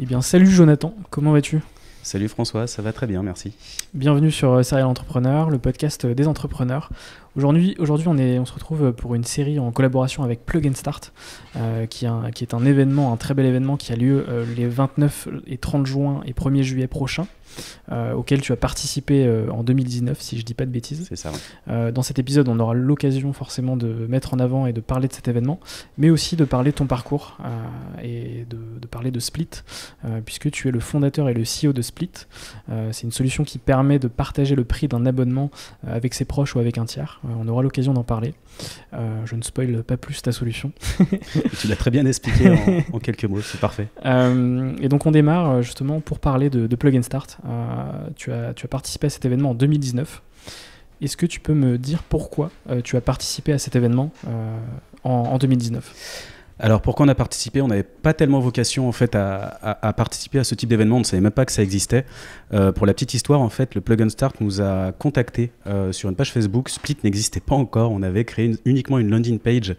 Eh bien, salut Jonathan, comment vas-tu? Salut François, ça va très bien, merci. Bienvenue sur euh, Serial Entrepreneur, le podcast euh, des entrepreneurs. Aujourd'hui, aujourd'hui on, est, on se retrouve pour une série en collaboration avec Plug and Start, euh, qui, est un, qui, est un, événement, un très bel événement qui a lieu les 29 et 30 juin et 1er juillet prochains. Euh, auquel tu as participé euh, en 2019, si je dis pas de bêtises. C'est ça. Euh, dans cet épisode, on aura l'occasion forcément de mettre en avant et de parler de cet événement, mais aussi de parler de ton parcours et de, de, parler de Split, puisque tu es le fondateur et le CEO de Split. C'est une solution qui permet de partager le prix d'un abonnement avec ses proches ou avec un tiers. on aura l'occasion d'en parler. je ne spoil pas plus ta solution. tu l'as très bien expliqué en, en quelques mots, c'est parfait. et donc on démarre justement pour parler de, de Plug and Start. Tu, as, participé à cet événement en 2019. Est-ce que tu peux me dire pourquoi euh, tu as participé à cet événement euh, en 2019 alors pourquoi on a participé? On n'avait pas tellement vocation en fait à, participer à ce type d'événement. On ne savait même pas que ça existait. Euh, pour la petite histoire, en fait, le Plug and Start nous a contacté euh, sur une page Facebook. Split n'existait pas encore. On avait créé uniquement une landing page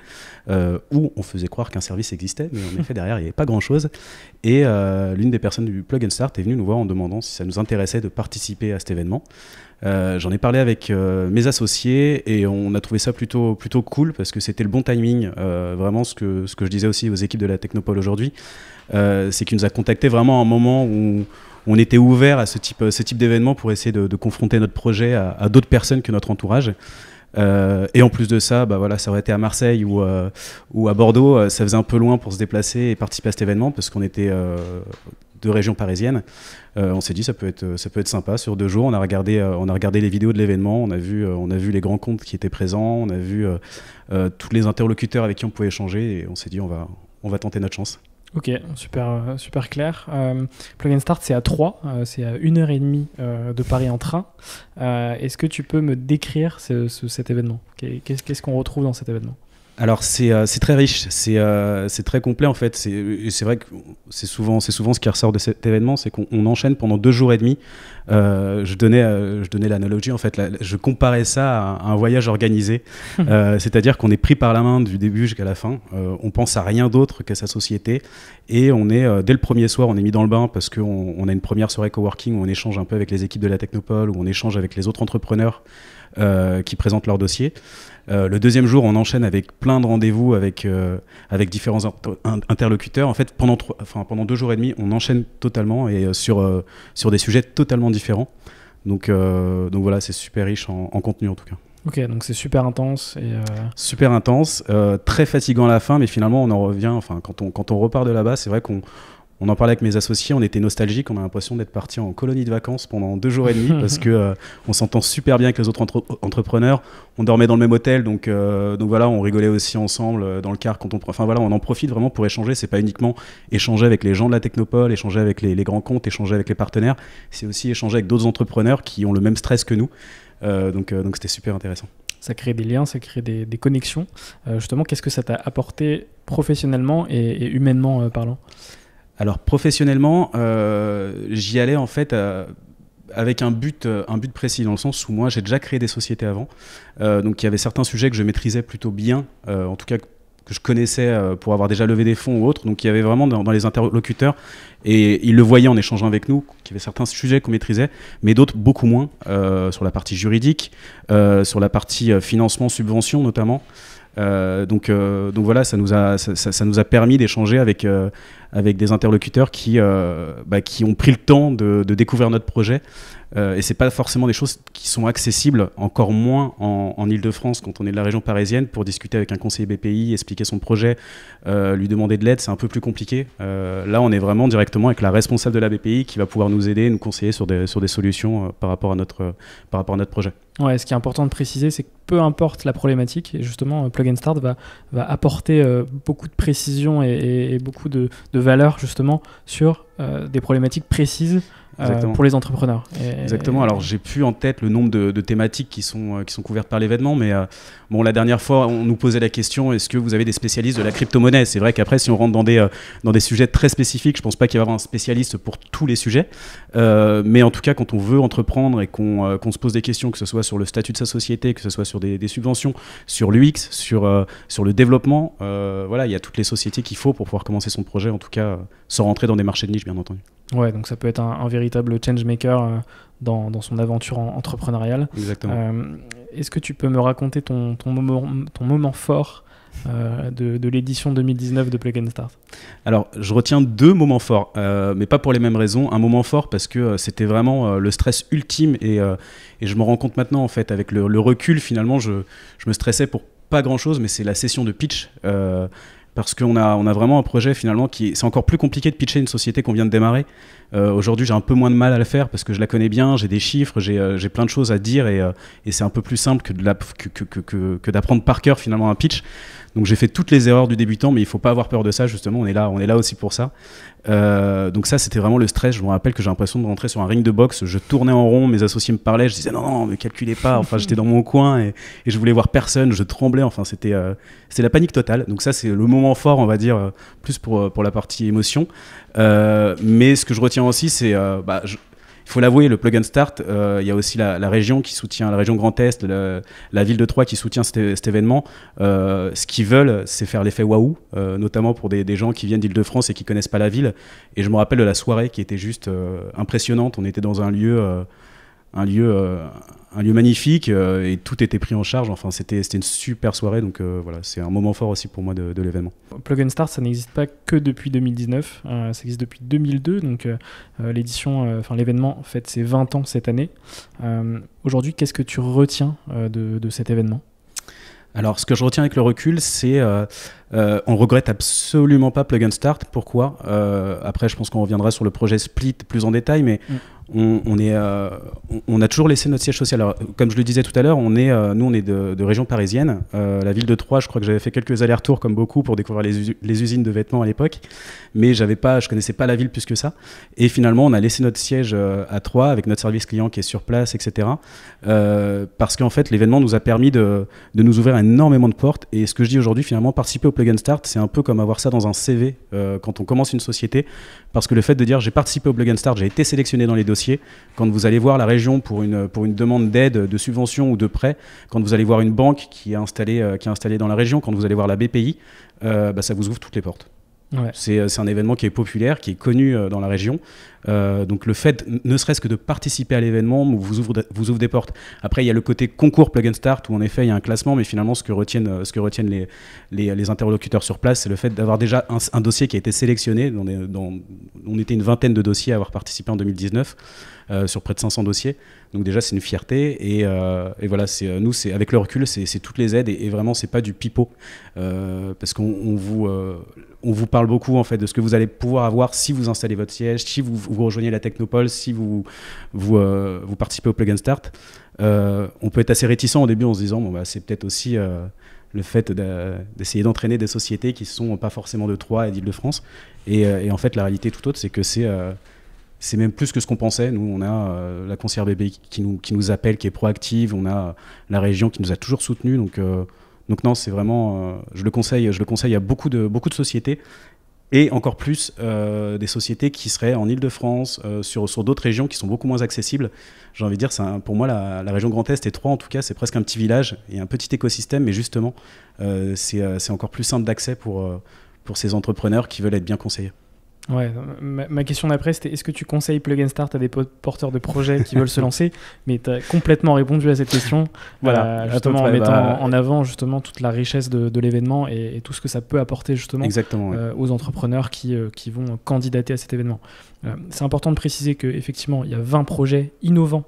euh, où on faisait croire qu'un service existait, mais en effet derrière il n'y avait pas grand chose. Et l'une des personnes du Plug and Start est venue nous voir en demandant si ça nous intéressait de participer à cet événement. Euh, j'en ai parlé avec euh, mes associés et on a trouvé ça plutôt, plutôt cool parce que c'était le bon timing. Euh, vraiment, ce que, ce que je disais aussi aux équipes de la Technopole aujourd'hui, c'est qu'il nous a contacté vraiment à un moment où on était ouvert à ce type, ce type d'événement pour essayer de, confronter notre projet à, d'autres personnes que notre entourage. et en plus de ça, bah voilà, ça aurait été à Marseille ou, ou à Bordeaux, ça faisait un peu loin pour se déplacer et participer à cet événement parce qu'on était de région parisienne. Euh, on s'est dit ça peut être ça peut être sympa sur deux jours. On a regardé euh, on a regardé les vidéos de l'événement, on a vu euh, on a vu les grands comptes qui étaient présents, on a vu tous les interlocuteurs avec qui on pouvait échanger et on s'est dit on va on va tenter notre chance. Ok, super, super clair. Plug and Start, c'est à 3, c'est à 1h30 de Paris en train. Est-ce que tu peux me décrire cet événement? Qu'est-ce qu'on retrouve dans cet événement? Alors c'est très riche, c'est très complet en fait. C'est vrai que c'est souvent, souvent ce qui ressort de cet événement, c'est qu'on enchaîne pendant deux jours et demi. Euh, je donnais, je donnais l'analogie en fait, je comparais ça à un voyage organisé, euh, c'est-à-dire qu'on est pris par la main du début jusqu'à la fin. Euh, on pense à rien d'autre qu'à sa société et on est dès le premier soir, on est mis dans le bain parce qu'on on a une première soirée coworking où on échange un peu avec les équipes de la Technopole, où on échange avec les autres entrepreneurs qui présentent leur dossier. Euh, le deuxième jour, on enchaîne avec plein de rendez-vous avec, euh, avec différents interlocuteurs. En fait, pendant, enfin, pendant deux jours et demi, on enchaîne totalement et euh, sur, sur des sujets totalement différents. Donc, donc voilà, c'est super riche en, contenu en tout cas. Ok, donc c'est super intense. Et Super intense, très fatigant à la fin, mais finalement on en revient, enfin quand on, quand on repart de là-bas, c'est vrai qu'on on en parlait avec mes associés, on était nostalgiques, on a l'impression d'être parti en colonie de vacances pendant deux jours et demi parce que euh, on s'entend super bien avec les autres entrepreneurs. On dormait dans le même hôtel, donc euh, donc voilà, on rigolait aussi ensemble euh, dans le car quand on, enfin voilà, on en profite vraiment pour échanger. C'est pas uniquement échanger avec les gens de la Technopole, échanger avec les, grands comptes, échanger avec les partenaires. C'est aussi échanger avec d'autres entrepreneurs qui ont le même stress que nous. donc donc c'était super intéressant ça crée des liens, ça crée des, connexions. justement, qu'est-ce que ça t'a apporté professionnellement et humainement parlant? Alors professionnellement, euh, j'y allais en fait euh, avec un but, euh, un but précis, dans le sens où moi j'ai déjà créé des sociétés avant, donc il y avait certains sujets que je maîtrisais plutôt bien, en tout cas que je connaissais pour avoir déjà levé des fonds ou autres, donc il y avait vraiment dans, les interlocuteurs, et ils le voyaient en échangeant avec nous, qu'il y avait certains sujets qu'on maîtrisait, mais d'autres beaucoup moins, sur la partie juridique, sur la partie financement, subvention notamment. Donc, donc voilà, ça nous a, ça nous a permis d'échanger avec, avec des interlocuteurs qui, euh, bah, qui ont pris le temps de découvrir notre projet. Euh, et c'est pas forcément des choses qui sont accessibles, encore moins en, en Ile-de-France quand on est de la région parisienne, pour discuter avec un conseiller BPI, expliquer son projet, euh, lui demander de l'aide, c'est un peu plus compliqué. Euh, là, on est vraiment directement avec la responsable de la BPI qui va pouvoir nous aider, nous conseiller sur des, solutions euh, par, rapport à notre, par rapport à notre projet. Ouais, ce qui est important de préciser, c'est que peu importe la problématique, et justement, Plug and Start va, apporter beaucoup de précision et, beaucoup de, de, valeur justement sur des problématiques précises pour les entrepreneurs. Exactement. Alors j'ai plus en tête le nombre de, thématiques qui sont, qui sont couvertes par l'événement, mais bon, la dernière fois, on nous posait la question est-ce que vous avez des spécialistes de la crypto-monnaie? C'est vrai qu'après, si on rentre dans des, dans des sujets très spécifiques, je pense pas qu'il y ait un spécialiste pour tous les sujets. mais en tout cas, quand on veut entreprendre et qu'on se pose des questions, que ce soit sur le statut de sa société, que ce soit sur des, des subventions, sur l'UX, sur, sur le développement, voilà, il y a toutes les sociétés qu'il faut pour pouvoir commencer son projet, en tout cas, sans rentrer dans des marchés de niche, bien entendu. Ouais, donc ça peut être un, véritable change maker euh, dans, dans, son aventure entrepreneuriale. Exactement. Euh, est-ce que tu peux me raconter ton, ton, moment, ton moment fort euh, de, de l'édition 2019 de Plug and Start? Alors, je retiens deux moments forts, mais pas pour les mêmes raisons. Un moment fort parce que c'était vraiment le stress ultime et, et, je me rends compte maintenant, en fait, avec le, le recul, finalement, je, je, me stressais pour pas grand chose, mais c'est la session de pitch parce qu'on a, on a vraiment un projet finalement qui c'est encore plus compliqué de pitcher une société qu'on vient de démarrer. Euh, aujourd'hui, j'ai un peu moins de mal à le faire parce que je la connais bien, j'ai des chiffres, j'ai, euh, plein de choses à dire et, euh, et c'est un peu plus simple que, la, que, d'apprendre par cœur finalement un pitch. Donc j'ai fait toutes les erreurs du débutant, mais il faut pas avoir peur de ça justement. On est là, on est là aussi pour ça. Euh, donc ça, c'était vraiment le stress. Je me rappelle que j'ai l'impression de rentrer sur un ring de boxe. Je tournais en rond, mes associés me parlaient. Je disais non, non, ne calculez pas. Enfin, j'étais dans mon coin et, et, je voulais voir personne. Je tremblais. Enfin, c'était euh, c'était la panique totale. Donc ça, c'est le moment fort, on va dire, euh, plus pour pour la partie émotion. mais ce que je retiens aussi, c'est bah, il faut l'avouer, le plug and start, euh, il y a aussi la, région qui soutient, la région Grand Est, la ville de Troyes qui soutient cet, événement. Euh, ce qu'ils veulent, c'est faire l'effet waouh, euh, notamment pour des, gens qui viennent d'Île-de-France et qui connaissent pas la ville. Et je me rappelle de la soirée qui était juste impressionnante. On était dans un lieu, un lieu, un lieu magnifique euh, et tout était pris en charge. Enfin, c'était une super soirée, donc euh, voilà, c'est un moment fort aussi pour moi de, l'événement. Plug and Start, ça n'existe pas que depuis 2019, euh, ça existe depuis 2002, donc l'édition, enfin l'événement fête ses 20 ans cette année. Aujourd'hui, qu'est-ce que tu retiens de, de, cet événement? Alors, ce que je retiens avec le recul, c'est euh, euh, on regrette absolument pas Plug and Start. Pourquoi? Après, je pense qu'on reviendra sur le projet Split plus en détail, mais mm euh, on, a toujours laissé notre siège social. Comme je le disais tout à l'heure, euh, nous, on est de, région parisienne. Euh, la ville de Troyes, je crois que j'avais fait quelques allers-retours, comme beaucoup, pour découvrir les, usines de vêtements à l'époque. Mais j'avais pas, je connaissais pas la ville plus que ça. Et finalement, on a laissé notre siège à Troyes avec notre service client qui est sur place, etc. parce qu'en fait, l'événement nous a permis de, nous ouvrir énormément de portes. Et ce que je dis aujourd'hui, finalement, participer au Plug and Start, c'est un peu comme avoir ça dans un CV quand on commence une société. Parce que le fait de dire j'ai participé au Plug and Start, j'ai été sélectionné dans les dossiers quand vous allez voir la région pour une, demande d'aide, de subvention ou de prêt, quand vous allez voir une banque qui est installée, euh, dans la région, quand vous allez voir la BPI, euh, bah, ça vous ouvre toutes les portes. Euh, c'est un événement qui est populaire, qui est connu dans la région. donc le fait, ne serait-ce que de participer à l'événement, vous ouvre, des portes. Après, il y a le côté concours Plug and Start, où en effet, il y a un classement, mais finalement, ce que retiennent, les, interlocuteurs sur place, c'est le fait d'avoir déjà un, dossier qui a été sélectionné. on était une vingtaine de dossiers à avoir participé en 2019. Euh, sur près de 500 dossiers. Donc déjà, c'est une fierté. Et, euh, voilà, c'est euh, nous, c'est avec le recul, c'est toutes les aides et, vraiment, c'est pas du pipeau parce qu'on vous on vous parle beaucoup en fait de ce que vous allez pouvoir avoir si vous installez votre siège, si vous, rejoignez la Technopole, si vous vous, participez au Plug and Start. on peut être assez réticent au début en se disant bon bah c'est peut-être aussi le fait d'essayer d'entraîner des sociétés qui sont pas forcément de Troyes et d'Île-de-France. Et, et, en fait, la réalité tout autre, c'est que c'est c'est même plus que ce qu'on pensait. Nous, on a euh, la conseillère bébé qui nous, appelle, qui est proactive. On a la région qui nous a toujours soutenus. Donc, euh, non, c'est vraiment, euh, je le conseille, je le conseille à beaucoup de, beaucoup de sociétés et encore plus des sociétés qui seraient en Ile-de-France, sur, sur d'autres régions qui sont beaucoup moins accessibles. J'ai envie de dire, pour moi, la, la, région Grand Est et Troyes, en tout cas, c'est presque un petit village et un petit écosystème, mais justement, c'est encore plus simple d'accès pour, pour ces entrepreneurs qui veulent être bien conseillés. Ouais, ma, question d'après, c'était est-ce que tu conseilles Plug and Start à des porteurs de projets qui veulent se lancer? Mais tu as complètement répondu à cette question, voilà, euh, justement en mettant bah, en avant justement toute la richesse de, l'événement et, tout ce que ça peut apporter justement euh, aux entrepreneurs qui, euh, qui vont candidater à cet événement. c'est important de préciser qu'effectivement, il y a 20 projets innovants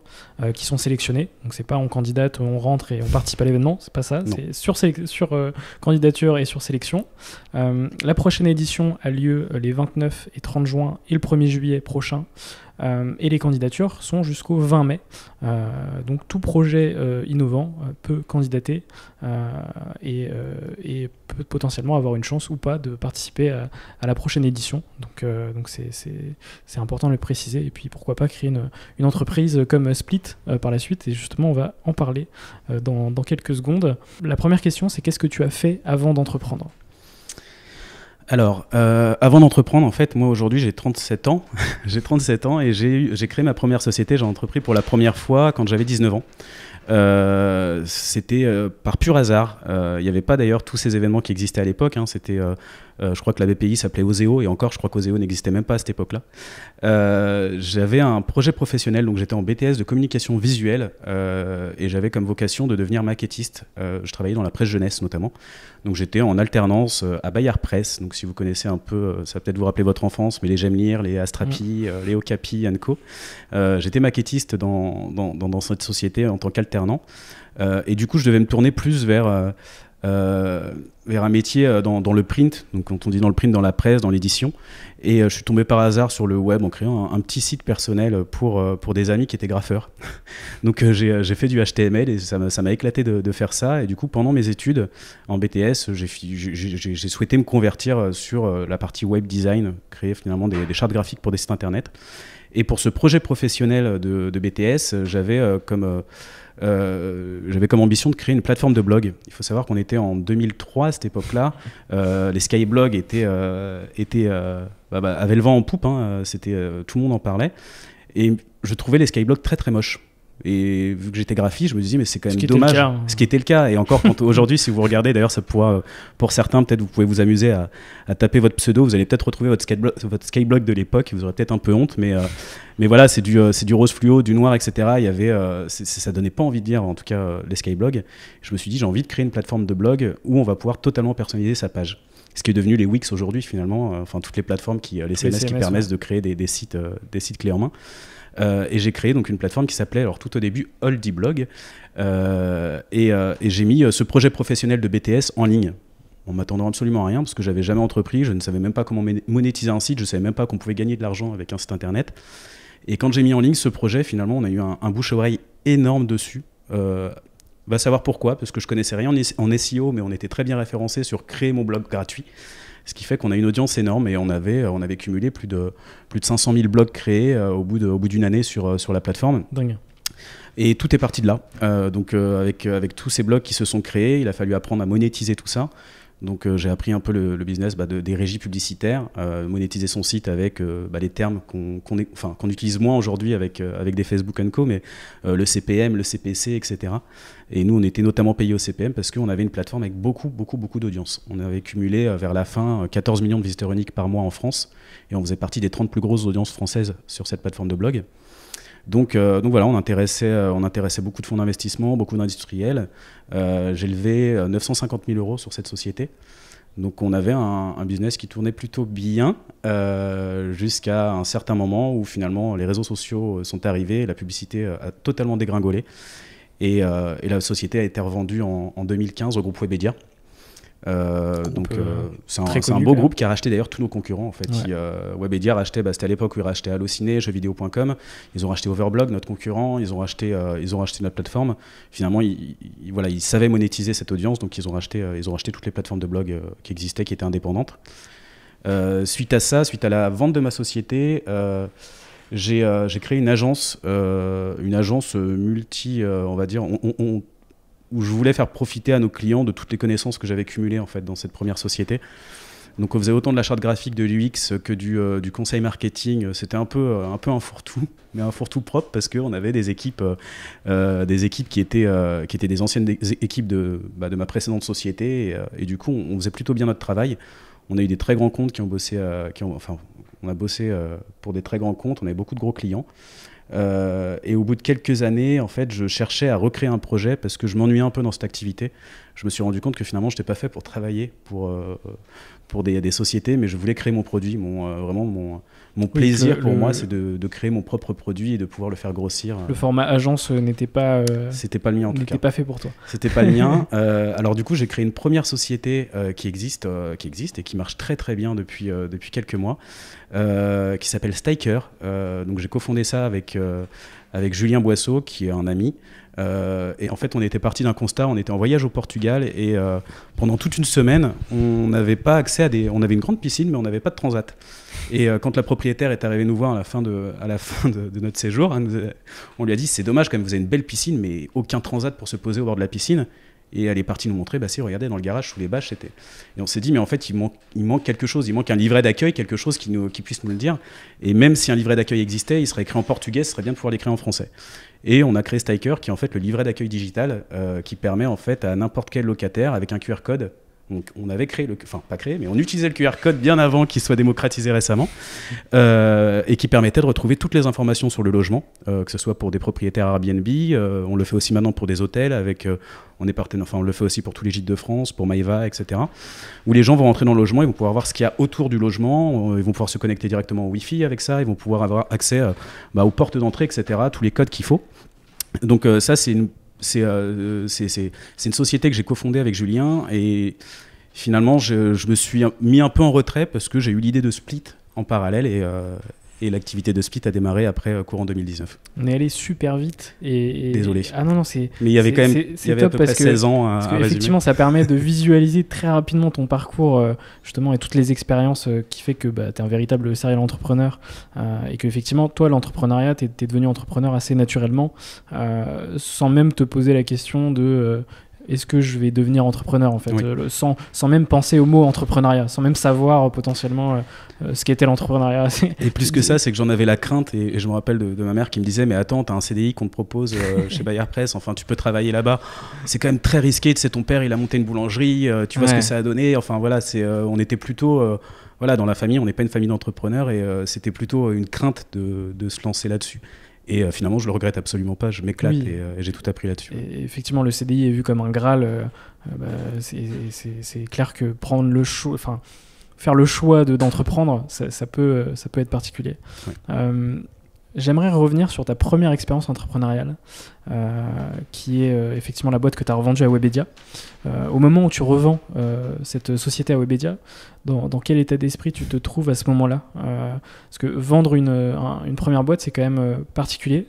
qui sont sélectionnés. Donc, c'est pas on candidate, on rentre et on participe à l'événement, c'est pas ça. C'est sur, sur candidature et sur sélection. la prochaine édition a lieu les 29 et 30 juin et le 1er juillet prochain. Euh, et les candidatures sont jusqu'au 20 mai. Euh, donc tout projet euh, innovant peut candidater et, peut potentiellement avoir une chance ou pas de participer à, la prochaine édition. Donc c'est important de le préciser. Et puis pourquoi pas créer une, une entreprise comme Split par la suite. Et justement, on va en parler dans, dans quelques secondes. La première question, c'est qu'est-ce que tu as fait avant d'entreprendre? Alors, euh, avant d'entreprendre, en fait, moi aujourd'hui j'ai 37 ans. j'ai 37 ans et j'ai créé ma première société. J'ai entrepris pour la première fois quand j'avais 19 ans. Euh, c'était euh, par pur hasard. Il n'y avait pas d'ailleurs tous ces événements qui existaient à l'époque. Hein. C'était je crois que la BPI s'appelait Oseo et encore, je crois qu'Oseo n'existait même pas à cette époque-là. Euh, j'avais un projet professionnel, donc j'étais en BTS de communication visuelle euh, et j'avais comme vocation de devenir maquettiste. je travaillais dans la presse jeunesse notamment. Donc j'étais en alternance à Bayard Presse. Donc si vous connaissez un peu, ça va peut-être vous rappeler votre enfance, mais les J'aime lire, les Astrapi, mm. les Okapi, Co. j'étais maquettiste dans, dans, dans, cette société en tant qu'alternant. et du coup, je devais me tourner plus vers euh, vers un métier euh, dans, le print, donc quand on dit dans le print, dans la presse, dans l'édition. Et euh, je suis tombé par hasard sur le web en créant un, petit site personnel pour, pour des amis qui étaient graffeurs. donc j'ai fait du HTML et ça m'a éclaté de, faire ça. Et du coup, pendant mes études en BTS, j'ai souhaité me convertir sur la partie web design, créer finalement des, des chartes graphiques pour des sites internet. Et pour ce projet professionnel de, BTS, j'avais comme euh, j'avais comme ambition de créer une plateforme de blog. Il faut savoir qu'on était en 2003 à cette époque-là. Euh, les skyblogs étaient, euh, étaient, bah, bah, avaient le vent en poupe. Hein. Tout le monde en parlait. Et je trouvais les skyblogs très très moches. Et vu que j'étais graphiste, je me disais, mais c'est quand même dommage. Hein. Ce qui était le cas. Et encore, aujourd'hui, si vous regardez, d'ailleurs, ça pourra, pour certains, peut-être vous pouvez vous amuser à, taper votre pseudo. Vous allez peut-être retrouver votre skyblock, votre skyblock de l'époque. Vous aurez peut-être un peu honte, mais, euh, mais voilà, c'est du, euh, c'est du rose fluo, du noir, etc. Il y avait, euh, ça donnait pas envie de dire, en tout cas, les skyblogs. Je me suis dit, j'ai envie de créer une plateforme de blog où on va pouvoir totalement personnaliser sa page ce qui est devenu les Wix aujourd'hui finalement, enfin toutes les plateformes qui, les CMS, qui permettent de créer des, des sites, des sites clés en main. Euh, et j'ai créé donc une plateforme qui s'appelait alors tout au début Oldie Blog. Euh, euh, et, j'ai mis ce projet professionnel de BTS en ligne en m'attendant absolument à rien parce que j'avais jamais entrepris, je ne savais même pas comment monétiser un site, je savais même pas qu'on pouvait gagner de l'argent avec un site internet. Et quand j'ai mis en ligne ce projet, finalement, on a eu un, bouche-oreille énorme dessus. va savoir pourquoi, parce que je connaissais rien en SEO, mais on était très bien référencé sur créer mon blog gratuit. Ce qui fait qu'on a une audience énorme et on avait, on avait cumulé plus de, plus de 500 000 blogs créés euh, au bout d'une année sur, euh, sur la plateforme. Dingue. Et tout est parti de là. Euh, donc avec, avec tous ces blogs qui se sont créés, il a fallu apprendre à monétiser tout ça. Donc j'ai appris un peu le, business bah, de, des régies publicitaires, monétiser son site avec bah, les termes qu'on enfin, qu'on utilise moins aujourd'hui avec, avec des Facebook Co, mais le CPM, le CPC, etc. Et nous, on était notamment payés au CPM parce qu'on avait une plateforme avec beaucoup, beaucoup, beaucoup d'audience. On avait cumulé euh, vers la fin 14 euh, millions de visiteurs uniques par mois en France et on faisait partie des 30 plus grosses audiences françaises sur cette plateforme de blog. Donc, euh, donc voilà, on intéressait, on intéressait beaucoup de fonds d'investissement, beaucoup d'industriels. J'ai levé 950 000 euros sur cette société. Donc on avait un, business qui tournait plutôt bien jusqu'à un certain moment où finalement les réseaux sociaux sont arrivés, la publicité a totalement dégringolé. Euh, et, la société a été revendue en, 2015 au groupe Webedia. Euh, donc euh, c'est un, beau groupe qui a racheté d'ailleurs tous nos concurrents en fait. Webedia rachetait, bah, c'était à l'époque où ils rachetaient Allociné, jeuxvideo.com. Ils ont racheté Overblog, notre concurrent. Ils ont racheté, ils ont racheté notre plateforme. Finalement, ils, voilà, ils savaient monétiser cette audience, donc ils ont racheté, ils ont racheté toutes les plateformes de blog qui existaient, qui étaient indépendantes. suite à ça, suite à la vente de ma société, euh, j'ai créé une agence, euh, une agence multi, euh, on va dire, où je voulais faire profiter à nos clients de toutes les connaissances que j'avais cumulées en fait dans cette première société. Donc on faisait autant de la charte graphique de l'UX que du, du, conseil marketing. C'était un peu, un peu un fourre-tout, mais un fourre-tout propre parce qu'on avait des équipes, des équipes qui étaient, qui étaient des anciennes équipes de, bah, de ma précédente société. Et, du coup, on, faisait plutôt bien notre travail. On a eu des très grands comptes qui ont bossé, qui ont, enfin, on a bossé euh, pour des très grands comptes, on avait beaucoup de gros clients. Euh, et au bout de quelques années, en fait, je cherchais à recréer un projet parce que je m'ennuyais un peu dans cette activité. Je me suis rendu compte que finalement, je n'étais pas fait pour travailler pour, euh, pour des, sociétés, mais je voulais créer mon produit, mon, vraiment mon, mon plaisir pour moi, c'est de, de, créer mon propre produit et de pouvoir le faire grossir. Le format agence n'était pas. C'était pas le mien en tout cas. N'était pas fait pour toi. C'était pas le mien. alors du coup, j'ai créé une première société qui existe, qui existe et qui marche très très bien depuis depuis quelques mois, qui s'appelle Stiker. donc j'ai cofondé ça avec avec Julien Boisseau, qui est un ami. Euh, et en fait, on était parti d'un constat, on était en voyage au Portugal et euh, pendant toute une semaine, on n'avait pas accès à des. On avait une grande piscine, mais on n'avait pas de transat. Et euh, quand la propriétaire est arrivée nous voir à la fin de, à la fin de, notre séjour, on lui a dit c'est dommage quand même, vous avez une belle piscine, mais aucun transat pour se poser au bord de la piscine. Et elle est partie nous montrer, bah si, regardez, dans le garage, sous les bâches, c'était. Et on s'est dit, mais en fait, il manque, il manque quelque chose, il manque un livret d'accueil, quelque chose qui, nous, qui puisse nous le dire. Et même si un livret d'accueil existait, il serait écrit en portugais, ce serait bien de pouvoir l'écrire en français. Et on a créé Stiker, qui est en fait le livret d'accueil digital, euh, qui permet en fait à n'importe quel locataire, avec un QR code, on avait créé le, enfin pas créé, mais on utilisait le QR code bien avant qu'il soit démocratisé récemment, euh, et qui permettait de retrouver toutes les informations sur le logement, euh, que ce soit pour des propriétaires Airbnb, euh, on le fait aussi maintenant pour des hôtels, avec, on est partenaire, enfin on le fait aussi pour tous les gîtes de France, pour Maïva, etc. Où les gens vont rentrer dans le logement, ils vont pouvoir voir ce qu'il y a autour du logement, ils vont pouvoir se connecter directement au Wi-Fi avec ça, ils vont pouvoir avoir accès bah, aux portes d'entrée, etc. Tous les codes qu'il faut. Donc ça c'est une euh, c'est une société que j'ai cofondée avec Julien et finalement je, me suis mis un peu en retrait parce que j'ai eu l'idée de Split en parallèle et, euh, et l'activité de Split a démarré après euh, courant 2019. On est allé super vite et, désolé. Ah non non c'est. Mais il y avait quand même il y avait à peu près 16 ans à, parce Effectivement, ça permet de visualiser très rapidement ton parcours euh, justement et toutes les expériences euh, qui fait que bah, tu es un véritable serial entrepreneur et que effectivement toi l'entrepreneuriat tu es, devenu entrepreneur assez naturellement sans même te poser la question de est-ce que je vais devenir entrepreneur en fait, euh, sans, sans, même penser au mot entrepreneuriat, sans même savoir euh, potentiellement euh, ce qu'était l'entrepreneuriat. et plus que ça, c'est que j'en avais la crainte et, je me rappelle de, ma mère qui me disait mais attends, t'as un CDI qu'on te propose chez Bayer Press, enfin tu peux travailler là-bas. C'est quand même très risqué, tu sais ton père il a monté une boulangerie, tu vois ce que ça a donné. Enfin voilà, c'est on était plutôt voilà dans la famille, on n'est pas une famille d'entrepreneurs et c'était plutôt une crainte de, de se lancer là-dessus. Et euh, finalement, je le regrette absolument pas. Je m'éclate euh, et, j'ai tout appris là-dessus. Effectivement, le CDI est vu comme un graal. Euh, bah, c'est clair que prendre le choix, enfin, faire le choix d'entreprendre, ça, peut, ça peut être particulier. J'aimerais revenir sur ta première expérience entrepreneuriale, euh, qui est euh, effectivement la boîte que tu as revendue à Webedia. Euh, au moment où tu revends cette société à Webedia, dans, quel état d'esprit tu te trouves à ce moment-là? Parce que vendre une, une première boîte, c'est quand même particulier.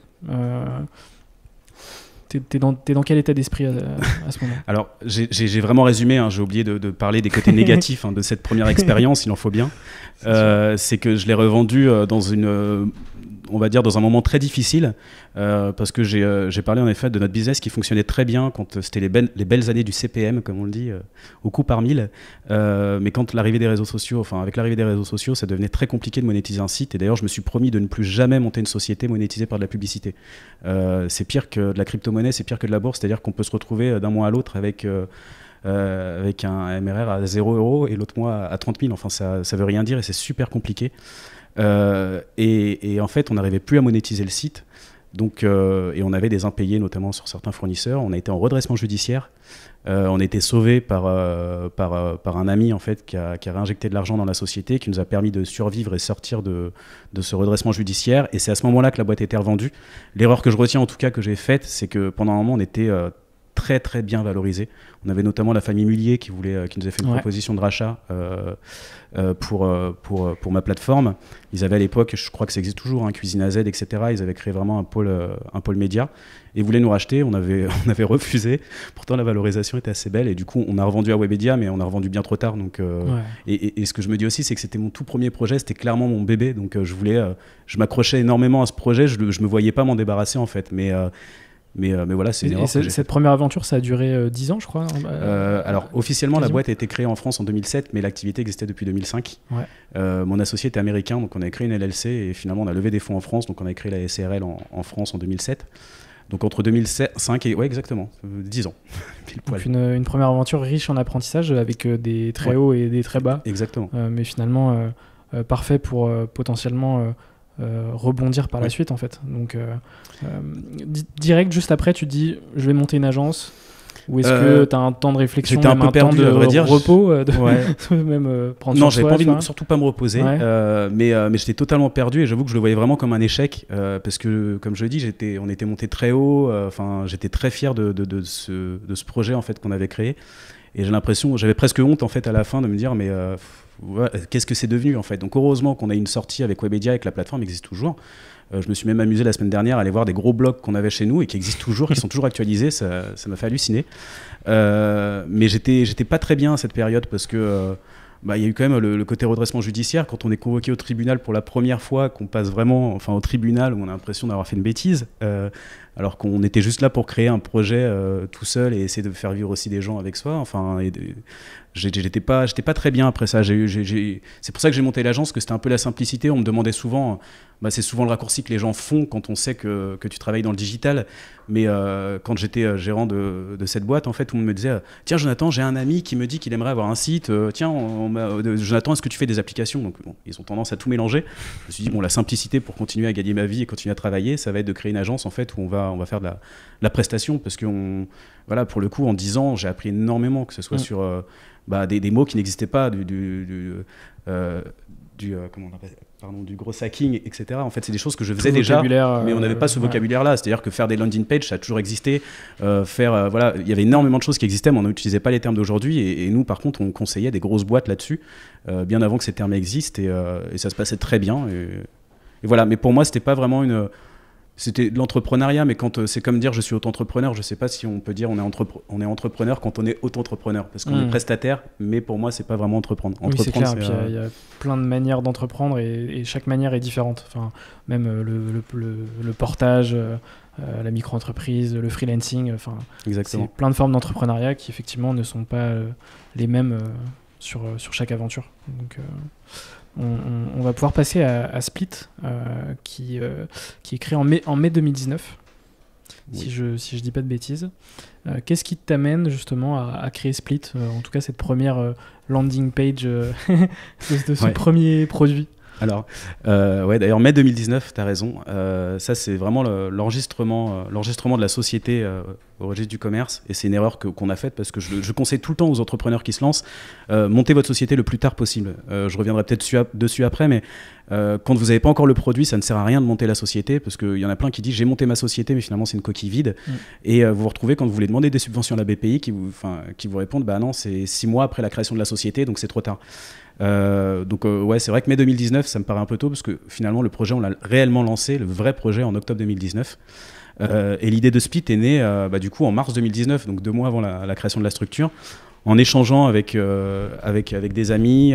T'es dans, es dans quel état d'esprit à, ce moment Alors, j'ai vraiment résumé, hein, j'ai oublié de, parler des côtés négatifs hein, de cette première expérience, il en faut bien. C'est que je l'ai revendue dans une on va dire, dans un moment très difficile, euh, parce que euh, j'ai parlé en effet de notre business qui fonctionnait très bien quand c'était les, les, belles années du CPM, comme on le dit, euh, au coup par mille. mais quand l'arrivée des réseaux sociaux, enfin avec l'arrivée des réseaux sociaux, ça devenait très compliqué de monétiser un site. Et d'ailleurs, je me suis promis de ne plus jamais monter une société monétisée par de la publicité. c'est pire que de la crypto-monnaie, c'est pire que de la bourse, c'est-à-dire qu'on peut se retrouver d'un mois à l'autre avec... avec un MRR à 0 euros et l'autre mois à 30 000. Enfin, ça, ça veut rien dire et c'est super compliqué. Euh, et, en fait, on n'arrivait plus à monétiser le site. Donc, euh, et on avait des impayés, notamment sur certains fournisseurs. On a été en redressement judiciaire. Euh, on été sauvé par, par, par, un ami en fait qui a, qui a réinjecté de l'argent dans la société, qui nous a permis de survivre et sortir de, de ce redressement judiciaire. Et c'est à ce moment-là que la boîte a été revendue. L'erreur que je retiens en tout cas que j'ai faite, c'est que pendant un moment on était très très bien valorisé. On avait notamment la famille Mullier qui, voulait, euh, qui nous a fait une proposition de rachat euh, euh, pour, pour, pour ma plateforme. Ils avaient à l'époque, je crois que ça existe toujours, hein, Cuisine à Z, etc. Ils avaient créé vraiment un pôle, un pôle média et voulaient nous racheter. On avait, on avait refusé. Pourtant, la valorisation était assez belle et du coup, on a revendu à Webedia, mais on a revendu bien trop tard. Donc, et, et, ce que je me dis aussi, c'est que c'était mon tout premier projet, c'était clairement mon bébé. Donc, je voulais, je m'accrochais énormément à ce projet. Je, je me voyais pas m'en débarrasser en fait, mais mais, euh, mais voilà, c'est Cette première aventure, ça a duré 10 euh, ans, je crois euh, Alors, officiellement, la boîte a été créée en France en 2007, mais l'activité existait depuis 2005. mon associé était américain, donc on a créé une LLC et finalement, on a levé des fonds en France, donc on a créé la SRL en, France en 2007. Donc entre 2005 et ouais exactement 10 ans. donc une, première aventure riche en apprentissage avec des très hauts et des très bas. Exactement. mais finalement parfait pour potentiellement euh, rebondir par la suite en fait. Donc euh, euh, direct juste après tu dis je vais monter une agence. Ou est-ce que tu as un temps de réflexion, un peu perdu, temps de vrai dire. repos, de Ouais. même prendre non, j'avais pas envie de surtout pas me reposer, Ouais. mais, mais j'étais totalement perdu et j'avoue que je le voyais vraiment comme un échec parce que, comme je l'ai dit, j'étais, on était monté très haut. Enfin, j'étais très fier de, de, de ce, de ce projet en fait qu'on avait créé et j'ai l'impression, j'avais presque honte en fait à la fin de me dire mais qu'est-ce que c'est devenu en fait? Donc heureusement qu'on a une sortie avec Webedia et que la plateforme existe toujours. Euh, je me suis même amusé la semaine dernière à aller voir des gros blogs qu'on avait chez nous et qui existent toujours, qui sont toujours actualisés. Ça, m'a fait halluciner. Euh, mais j'étais, j'étais pas très bien à cette période parce que euh, bah, y a eu quand même le, côté redressement judiciaire quand on est convoqué au tribunal pour la première fois, qu'on passe vraiment, enfin au tribunal où on a l'impression d'avoir fait une bêtise, alors qu'on était juste là pour créer un projet tout seul et essayer de faire vivre aussi des gens avec soi. Enfin, et de- j'étais pas, j'étais pas très bien après ça. C'est pour ça que j'ai monté l'agence, que c'était un peu la simplicité. On me demandait souvent, bah, c'est souvent le raccourci que les gens font quand on sait que, que tu travailles dans le digital. Mais euh, quand j'étais euh, gérant de, de cette boîte, en fait, monde me disait, tiens Jonathan, j'ai un ami qui me dit qu'il aimerait avoir un site. Euh, tiens, on- on Jonathan, est-ce que tu fais des applications? Donc, ils ont tendance à tout mélanger. Je me suis dit, bon, la simplicité pour continuer à gagner ma vie et continuer à travailler, ça va être de créer une agence en fait où on va, on va faire de la, de la prestation parce que on, voilà, pour le coup, en 10 ans, j'ai appris énormément, que ce soit Mm. sur euh, bah, des, des mots qui n'existaient pas, du, du, du, euh, du, euh, comment on appelle, pardon, du gros hacking, etc. En fait, c'est des choses que je faisais déjà. Mais on n'avait pas ce vocabulaire-là, c'est-à-dire que faire des landing pages, ça a toujours existé. Faire, voilà, il y avait énormément de choses qui existaient, mais on n'utilisait pas les termes d'aujourd'hui. Et, et nous, par contre, on conseillait des grosses boîtes là-dessus, bien avant que ces termes existent, et, et ça se passait très bien. Et, et voilà. Mais pour moi, c'était pas vraiment une, c'était de l'entrepreneuriat, mais quand euh, c'est comme dire je suis auto-entrepreneur, je sais pas si on peut dire on est, entrepre- on est entrepreneur quand on est auto-entrepreneur, parce qu'on est prestataire, mais pour moi, c'est pas vraiment entreprendre. Oui, c'est Entreprendre, Puis euh, il y, a- il y a plein de manières d'entreprendre et, et chaque manière est différente. Enfin, même euh, le, le- le- le portage, euh, la micro-entreprise, le freelancing. Enfin, c'est plein de formes d'entrepreneuriat qui effectivement ne sont pas les mêmes sur, sur chaque aventure. Donc, on, on- on va pouvoir passer à, à Split, euh, qui, euh, qui est créé en mai, en mai 2019. Si je si je dis pas de bêtises, Euh, qu'est-ce qui t'amène justement à, à créer Split En tout cas, cette première landing page de, de ce Ouais. premier produit? Alors, euh, ouais, d'ailleurs, mai 2019, tu as raison. Euh, ça, c'est vraiment le- l'enregistrement, euh, l'enregistrement de la société euh, au registre du commerce. Et c'est une erreur qu'on a faite parce que je, je conseille tout le temps aux entrepreneurs qui se lancent, montez votre société le plus tard possible. Je reviendrai peut-être dessus après, mais euh, quand vous n'avez pas encore le produit, ça ne sert à rien de monter la société parce qu'il y en a plein qui disent j'ai monté ma société, mais finalement c'est une coquille vide. Mm. Et euh, vous vous retrouvez quand vous voulez demander des subventions à la BPI qui vous, enfin, qui vous répondent bah non, c'est six mois après la création de la société, donc c'est trop tard. Euh, donc ouais, c'est vrai que mai 2019, ça me paraît un peu tôt parce que finalement le projet, on l'a réellement lancé, le vrai projet en octobre 2019. Euh, et l'idée de Split est née euh, bah, du coup en mars 2019, donc deux mois avant la, la création de la structure, en échangeant avec, euh, avec, avec des amis.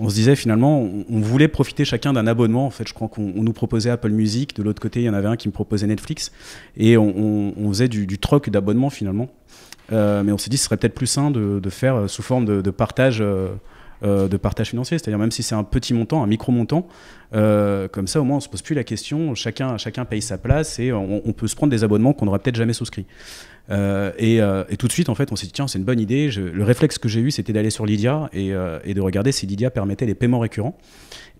Euh, on se disait finalement, on, voulait profiter chacun d'un abonnement. En fait, je crois qu'on on nous proposait Apple Music, de l'autre côté, il y en avait un qui me proposait Netflix, et on, on- faisait du, troc d'abonnement finalement. Euh, mais on s'est dit, ce serait peut-être plus sain de, faire euh, sous forme de, de partage. Euh, de partage financier, c'est-à-dire même si c'est un petit montant, un micro montant, euh, comme ça au moins on se pose plus la question, chacun, chacun paye sa place et on, peut se prendre des abonnements qu'on n'aurait peut-être jamais souscrits. Euh, et, tout de suite en fait on s'est dit tiens c'est une bonne idée. Le réflexe que j'ai eu c'était d'aller sur Lydia et, de regarder si Lydia permettait les paiements récurrents.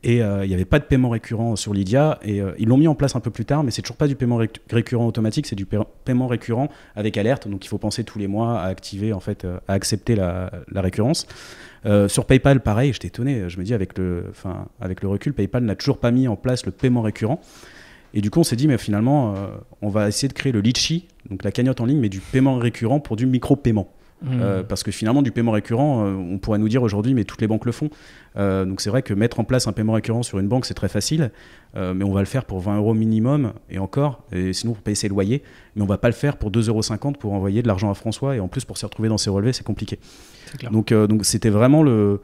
Et il n'y avait pas de paiement récurrent sur Lydia. Et ils l'ont mis en place un peu plus tard, mais c'est toujours pas du paiement réc- récurrent automatique, c'est du pa- paiement récurrent avec alerte. Donc il faut penser tous les mois à activer, en fait, à accepter la récurrence. Euh, sur PayPal, pareil, j'étais étonné. Je me dis, avec le, enfin, avec le recul, PayPal n'a toujours pas mis en place le paiement récurrent. Et du coup, on s'est dit, mais finalement, euh, on va essayer de créer le Litchi, donc la cagnotte en ligne, mais du paiement récurrent pour du micro-paiement. Hmm. Euh, parce que finalement, du paiement récurrent, euh, on pourrait nous dire aujourd'hui, mais toutes les banques le font. Euh, donc c'est vrai que mettre en place un paiement récurrent sur une banque, c'est très facile, mais on va le faire pour 20 euros minimum, et encore, et sinon pour payer ses loyers, mais on va pas le faire pour 2,50 euros pour envoyer de l'argent à François, et en plus pour se retrouver dans ses relevés, c'est compliqué. Donc euh, donc c'était vraiment le,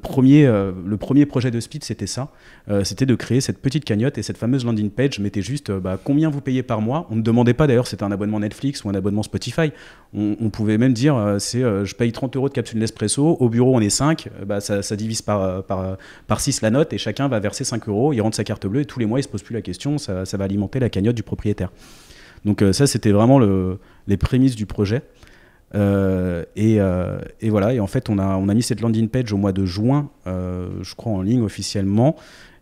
premier, euh, le premier projet de Speed, c'était ça. Euh, c'était de créer cette petite cagnotte et cette fameuse landing page. Je mettais juste bah, combien vous payez par mois? On ne demandait pas d'ailleurs c'était un abonnement Netflix ou un abonnement Spotify. On, pouvait même dire c'est je paye 30 euros de capsule Nespresso. Au bureau on est 5. euh, bah, ça, divise par, par, euh, par 6 la note et chacun va verser 5 euros. Il rentre sa carte bleue et tous les mois il se pose plus la question. Ça, va alimenter la cagnotte du propriétaire. Donc ça c'était vraiment le, les prémices du projet. Euh, et, euh, et voilà, et en fait, on a, on a mis cette landing page au mois de juin, euh, je crois, en ligne officiellement,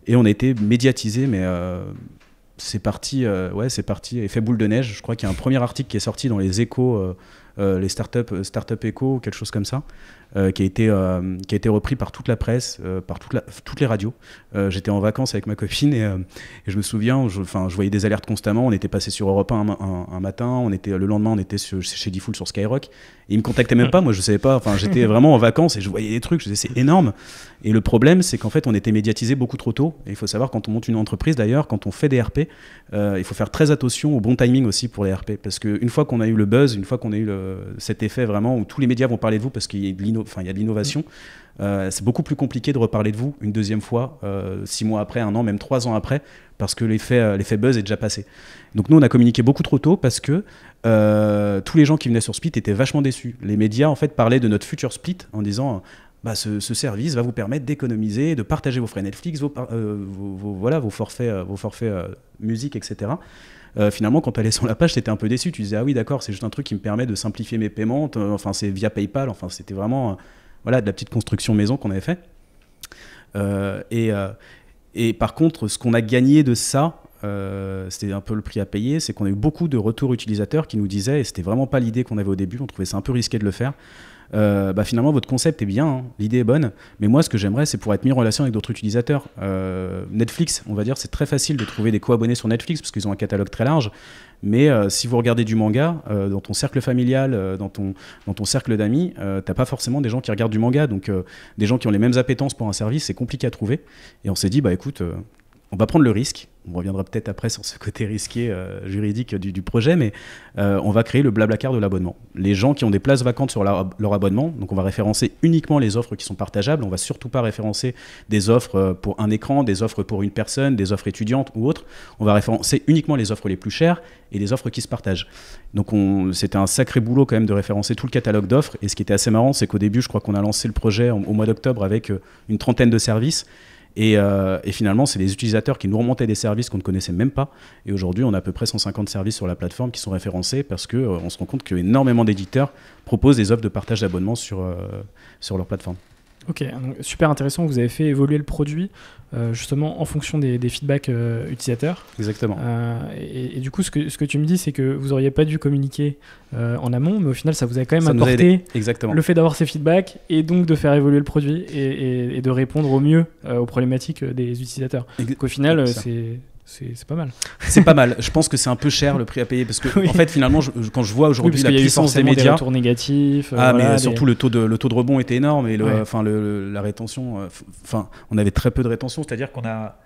et on a été médiatisé, mais c'est parti, ouais, c'est parti, effet boule de neige. Je crois qu'il y a un premier article qui est sorti dans les échos, les startups, startup échos, quelque chose comme ça. Euh, qui, a été, euh, qui a été repris par toute la presse, euh, par toute la, toutes les radios. J'étais en vacances avec ma copine et, je me souviens, je, je voyais des alertes constamment. On était passé sur Europe 1 un, matin, on était, le lendemain on était chez Diffoul sur Skyrock. Et ils me contactaient même pas, moi je savais pas. Enfin, j'étais vraiment en vacances et je voyais des trucs, je disais c'est énorme. Et le problème, c'est qu'en fait, on était médiatisé beaucoup trop tôt. Et il faut savoir, quand on monte une entreprise d'ailleurs, quand on fait des RP, il faut faire très attention au bon timing aussi pour les RP. Parce qu'une fois qu'on a eu le buzz, une fois qu'on a eu cet effet vraiment où tous les médias vont parler de vous parce qu'il y a de enfin, il y a de l'innovation. Euh, c'est beaucoup plus compliqué de reparler de vous une deuxième fois, euh, six mois après, un an, même trois ans après, parce que l'effet, euh, l'effet buzz est déjà passé. Donc nous, on a communiqué beaucoup trop tôt parce que tous les gens qui venaient sur Split étaient vachement déçus. Les médias, en fait, parlaient de notre futur Split en disant... Bah, ce, service va vous permettre d'économiser, de partager vos frais Netflix, vos, voilà, vos forfaits, vos forfaits musique, etc. finalement, quand tu allais sur la page, tu étais un peu déçu. Tu disais, ah oui, d'accord, c'est juste un truc qui me permet de simplifier mes paiements. Enfin, c'est via PayPal. Enfin, c'était vraiment voilà, de la petite construction maison qu'on avait fait. Euh, et, euh, par contre, ce qu'on a gagné de ça, euh, c'était un peu le prix à payer, c'est qu'on a eu beaucoup de retours utilisateurs qui nous disaient, et c'était vraiment pas l'idée qu'on avait au début, on trouvait ça un peu risqué de le faire, euh, bah finalement votre concept est bien, hein. l'idée est bonne, mais moi ce que j'aimerais c'est pour être mis en relation avec d'autres utilisateurs. Euh, Netflix, on va dire, c'est très facile de trouver des co-abonnés sur Netflix parce qu'ils ont un catalogue très large, mais euh, si vous regardez du manga, dans ton cercle familial, dans, ton, dans ton cercle d'amis, t'as pas forcément des gens qui regardent du manga, donc des gens qui ont les mêmes appétences pour un service, c'est compliqué à trouver. Et on s'est dit, bah écoute, on va prendre le risque. On reviendra peut-être après sur ce côté risqué euh, juridique du, projet, mais euh, on va créer le Blablacar de l'abonnement. Les gens qui ont des places vacantes sur leur abonnement, donc on va référencer uniquement les offres qui sont partageables. On va surtout pas référencer des offres euh, pour un écran, des offres pour une personne, des offres étudiantes ou autres. On va référencer uniquement les offres les plus chères et les offres qui se partagent. Donc c'était un sacré boulot quand même de référencer tout le catalogue d'offres. Et ce qui était assez marrant, c'est qu'au début, je crois qu'on a lancé le projet au mois d'octobre avec une trentaine de services. Euh, et, finalement, c'est les utilisateurs qui nous remontaient des services qu'on ne connaissait même pas. Et aujourd'hui, on a à peu près 150 services sur la plateforme qui sont référencés parce qu'on euh, se rend compte qu'énormément d'éditeurs proposent des offres de partage d'abonnement sur, euh, sur leur plateforme. Ok, super intéressant. Vous avez fait évoluer le produit euh, justement en fonction des, feedbacks euh, utilisateurs. Exactement. Euh, et, du coup, ce que, ce que tu me dis, c'est que vous n'auriez pas dû communiquer en amont, mais au final, ça vous a quand même apporté Exactement. le fait d'avoir ces feedbacks et donc de faire évoluer le produit et, de répondre au mieux aux problématiques des utilisateurs. Donc au final, c'est c'est pas mal. C'est pas mal. Je pense que c'est un peu cher le prix à payer parce que en fait finalement quand je vois aujourd'hui la puissance des médias, des retours négatifs. ah mais surtout le taux de le taux de rebond était énorme et le, enfin la rétention, enfin on avait très peu de rétention, c'est-à-dire qu'on a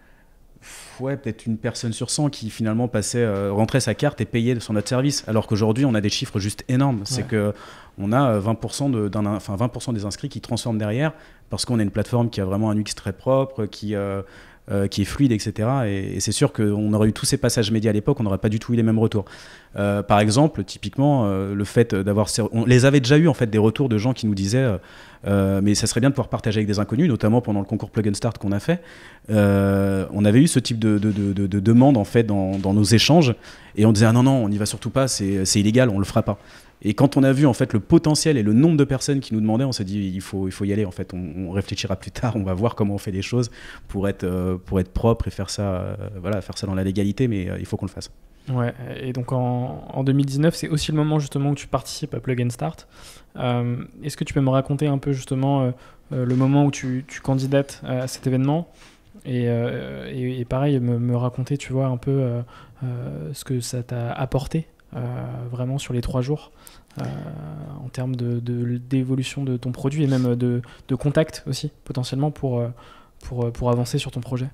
ouais, peut-être une personne sur 100 qui finalement passait, euh, rentrait sa carte et payait sur notre service. Alors qu'aujourd'hui, on a des chiffres juste énormes. C'est que on a 20%, de, enfin 20 des inscrits qui transforment derrière parce qu'on a une plateforme qui a vraiment un UX très propre, qui, euh, euh, qui est fluide, etc. Et, c'est sûr qu'on aurait eu tous ces passages médias à l'époque, on n'aurait pas du tout eu les mêmes retours. Euh, par exemple, typiquement, euh, le fait d'avoir... On les avait déjà eu, en fait, des retours de gens qui nous disaient mais ça serait bien de pouvoir partager avec des inconnus, notamment pendant le concours Plug and Start qu'on a fait. on avait eu ce type de, de, de, de demande, en fait, dans, dans, nos échanges, et on disait ah non, non, on n'y va surtout pas, c'est illégal, on le fera pas. Et quand on a vu en fait le potentiel et le nombre de personnes qui nous demandaient, on s'est dit il faut, il faut y aller. En fait, on, réfléchira plus tard, on va voir comment on fait les choses pour être, euh, pour être propre et faire ça, euh, voilà, faire ça dans la légalité, mais euh, il faut qu'on le fasse. Ouais, et donc en, en 2019, c'est aussi le moment justement où tu participes à Plug and Start. Est-ce que tu peux me raconter un peu justement le moment où tu, tu candidates à cet événement et, et, pareil, me, me, raconter, tu vois, un peu ce que ça t'a apporté? Vraiment sur les trois jours euh, en termes d'évolution de, de, ton produit et même de, de contact aussi, potentiellement, pour, euh, pour, pour avancer sur ton projet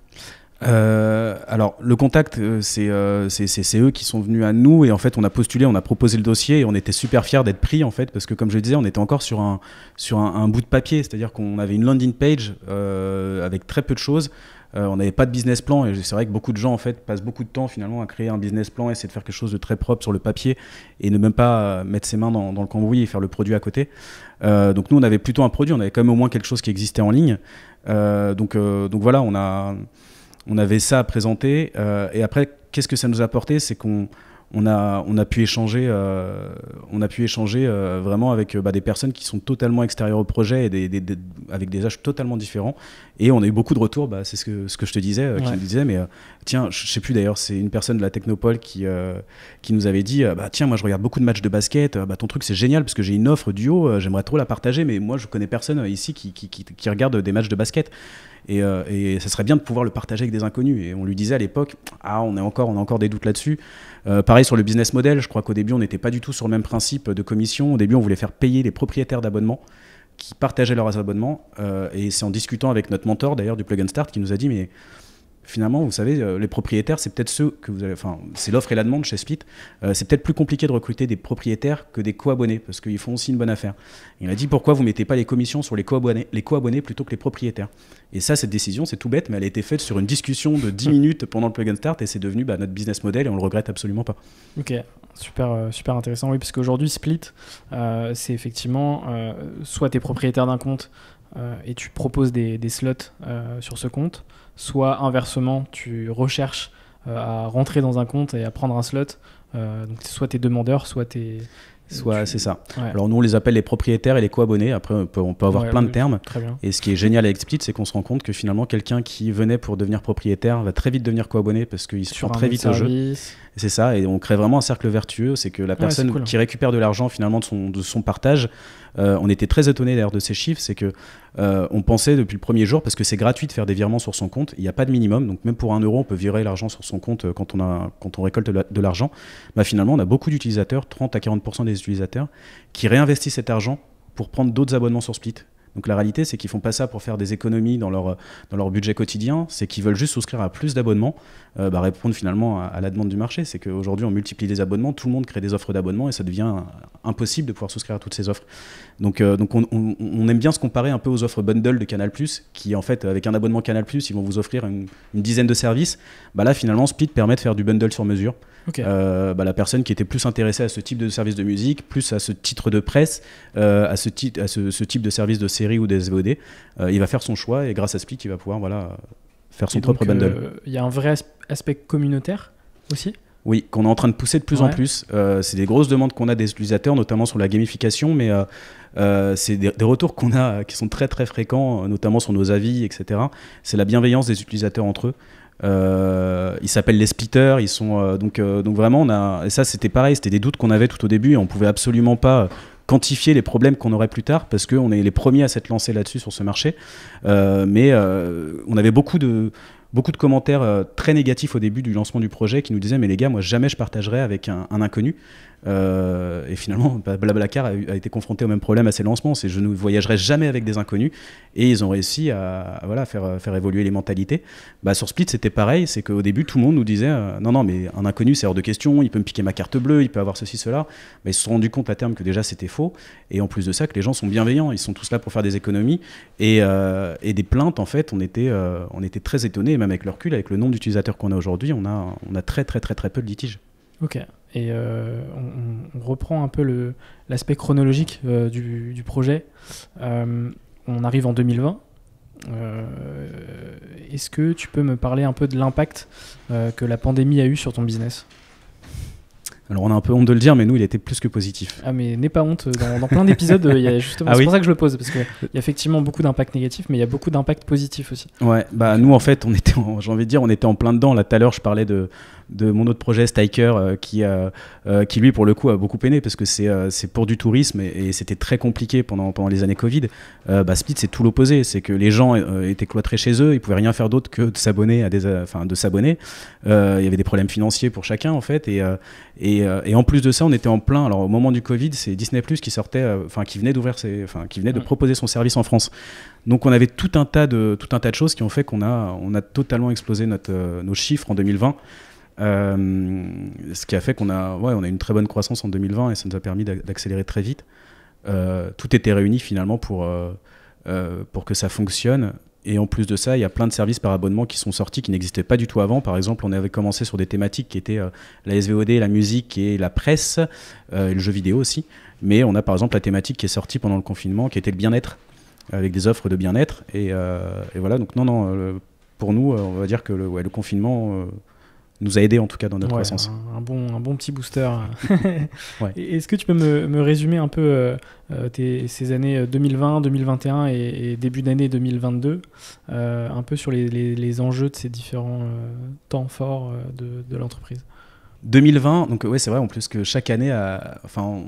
euh, alors le contact, c'est c'est eux qui sont venus à nous et en fait on a postulé, on a proposé le dossier et on était super fiers d'être pris en fait parce que comme je disais on était encore sur un, sur un bout de papier, c'est-à-dire qu'on avait une landing page avec très peu de choses. Euh, on n'avait pas de business plan et c'est vrai que beaucoup de gens en fait passent beaucoup de temps finalement à créer un business plan, essayer de faire quelque chose de très propre sur le papier et ne même pas euh, mettre ses mains dans, le cambouis et faire le produit à côté. Euh, donc nous on avait plutôt un produit, on avait quand même au moins quelque chose qui existait en ligne. donc, voilà, on, a, avait ça à présenter et après qu'est-ce que ça nous a apporté? C'est qu'on on a, pu échanger, on a pu échanger vraiment avec bah, des personnes qui sont totalement extérieures au projet et avec des âges totalement différents. Et on a eu beaucoup de retours, bah, c'est ce que, ce que je te disais, qui me disait, mais tiens, je sais plus d'ailleurs, c'est une personne de la Technopole qui, qui nous avait dit, bah, tiens, moi je regarde beaucoup de matchs de basket, bah, ton truc c'est génial parce que j'ai une offre duo, j'aimerais trop la partager, mais moi je connais personne ici qui, qui, qui, qui regarde des matchs de basket. Et, et, ça serait bien de pouvoir le partager avec des inconnus. Et on lui disait à l'époque, ah, on, est encore, on a encore des doutes là-dessus. Euh, pareil sur le business model, je crois qu'au début on n'était pas du tout sur le même principe de commission. Au début on voulait faire payer les propriétaires d'abonnements qui partageaient leurs abonnements. Euh, et c'est en discutant avec notre mentor d'ailleurs du Plug and Start qui nous a dit mais finalement, vous savez, euh, les propriétaires, c'est peut-être ceux que vous avez. Enfin, c'est l'offre et la demande chez Split. Euh, c'est peut-être plus compliqué de recruter des propriétaires que des co-abonnés parce qu'ils font aussi une bonne affaire. Il a dit pourquoi vous mettez pas les commissions sur les co-abonnés, les co-abonnés plutôt que les propriétaires? Et ça, cette décision, c'est tout bête, mais elle a été faite sur une discussion de 10 minutes pendant le plug and start et c'est devenu bah, notre business model et on le regrette absolument pas. Ok, super, euh, super intéressant. Oui, parce qu'aujourd'hui, Split, c'est effectivement soit tu es propriétaire d'un compte et tu proposes des, des slots sur ce compte soit inversement, tu recherches euh, à rentrer dans un compte et à prendre un slot. Euh, donc soit tu es demandeur, soit tu es Soit c'est ça. Alors nous on les appelle les propriétaires et les co-abonnés. Après on peut, avoir plein de termes. Et ce qui est génial avec Split, c'est qu'on se rend compte que finalement quelqu'un qui venait pour devenir propriétaire va très vite devenir co-abonné parce qu'il se prend très vite au jeu. C'est ça. Et on crée vraiment un cercle vertueux. C'est que la personne qui récupère de l'argent finalement de son, de son partage euh, on était très étonné d'ailleurs de ces chiffres, c'est que euh, on pensait depuis le premier jour, parce que c'est gratuit de faire des virements sur son compte, il n'y a pas de minimum, donc même pour un euro, on peut virer l'argent sur son compte euh, quand on, a, quand on récolte de l'argent. Bah, finalement, on a beaucoup d'utilisateurs, 30 à 40% des utilisateurs, qui réinvestissent cet argent pour prendre d'autres abonnements sur Split. Donc la réalité, c'est qu'ils font pas ça pour faire des économies dans leur, dans leur budget quotidien, c'est qu'ils veulent juste souscrire à plus d'abonnements, euh, bah, répondre finalement à, la demande du marché. C'est qu'aujourd'hui, on multiplie les abonnements, tout le monde crée des offres d'abonnement et ça devient impossible de pouvoir souscrire à toutes ces offres. Donc, euh, donc on, aime bien se comparer un peu aux offres bundle de Canal+, qui en fait, avec un abonnement Canal+, ils vont vous offrir une, dizaine de services. Bah là, finalement, Split permet de faire du bundle sur mesure. Euh, bah, la personne qui était plus intéressée à ce type de service de musique, plus à ce titre de presse, à, ce, à ce, type de service de série ou des SVOD, il va faire son choix et grâce à Split, il va pouvoir voilà, faire son propre bundle. Il y a un vrai aspect communautaire aussi? Oui, qu'on est en train de pousser de plus en plus. Euh, c'est des grosses demandes qu'on a des utilisateurs, notamment sur la gamification, mais euh, euh, c'est des, retours qu'on a qui sont très très fréquents, notamment sur nos avis, etc. C'est la bienveillance des utilisateurs entre eux. ils s'appellent les splitters, ils sont donc donc vraiment on a et ça c'était pareil, c'était des doutes qu'on avait tout au début et on pouvait absolument pas quantifier les problèmes qu'on aurait plus tard parce qu'on est les premiers à s'être lancés là-dessus sur ce marché. mais on avait beaucoup de beaucoup de commentaires euh, très négatifs au début du lancement du projet qui nous disaient mais les gars moi jamais je partagerai avec un inconnu euh, et finalement, bah, Blablacar a, a, été confronté au même problème à ses lancements, c'est je ne voyagerai jamais avec des inconnus. Et ils ont réussi à, voilà, faire, faire évoluer les mentalités. Bah, sur Split, c'était pareil, c'est qu'au début, tout le monde nous disait euh, non, non, mais un inconnu, c'est hors de question, il peut me piquer ma carte bleue, il peut avoir ceci, cela. Mais ils se sont rendus compte à terme que déjà c'était faux. Et en plus de ça, que les gens sont bienveillants, ils sont tous là pour faire des économies. Et, euh, et des plaintes, en fait, on était, très étonnés, même avec le recul, avec le nombre d'utilisateurs qu'on a aujourd'hui, on a, on a très, très, très, très peu de litiges. Ok. Et euh, on, reprend un peu l'aspect chronologique euh, du, projet. Euh, on arrive en 2020. Est-ce que tu peux me parler un peu de l'impact que la pandémie a eu sur ton business? Alors on a un peu honte de le dire, mais nous, il était plus que positif. Ah mais n'aie pas honte, dans, plein d'épisodes, il y a justement, ah c'est pour ça que je le pose, parce qu'il y a effectivement beaucoup d'impact négatif, mais il y a beaucoup d'impact positif aussi. Ouais, bah nous en fait, on était, j'ai envie de dire, on était en plein dedans. Là tout à l'heure, je parlais de, de mon autre projet Stiker euh, qui, euh, euh, qui lui pour le coup a beaucoup peiné parce que c'est c'est pour du tourisme et, c'était très compliqué pendant, pendant les années Covid. bah, Split c'est tout l'opposé, c'est que les gens étaient cloîtrés chez eux, ils pouvaient rien faire d'autre que de s'abonner à des, enfin de s'abonner. il y avait des problèmes financiers pour chacun en fait et, et, et, en plus de ça on était en plein. Alors au moment du Covid c'est Disney Plus qui sortait, enfin qui venait d'ouvrir enfin qui venait de proposer son service en France. Donc on avait tout un tas de tout un tas de choses qui ont fait qu'on a on a totalement explosé notre, nos chiffres en 2020. Euh, ce qui a fait qu'on a, ouais, on a une très bonne croissance en 2020 et ça nous a permis d'accélérer très vite. Euh, tout était réuni finalement pour, euh, pour que ça fonctionne. Et en plus de ça, il y a plein de services par abonnement qui sont sortis qui n'existaient pas du tout avant. Par exemple, on avait commencé sur des thématiques qui étaient la SVOD, la musique et la presse, et le jeu vidéo aussi. Mais on a par exemple la thématique qui est sortie pendant le confinement, qui était le bien-être, avec des offres de bien-être. Et, et, voilà, donc non, non, pour nous, on va dire que le confinement nous a aidé en tout cas dans notre Ouais, croissance. Un, un bon, un bon petit booster. Ouais. Est-ce que tu peux me, me résumer un peu euh, euh, tes, ces années 2020, 2021 et, et début d'année 2022, euh, un peu sur les, les- les enjeux de ces différents euh, temps forts euh, de, de l'entreprise? 2020, donc ouais, c'est vrai en plus que chaque année, a, enfin,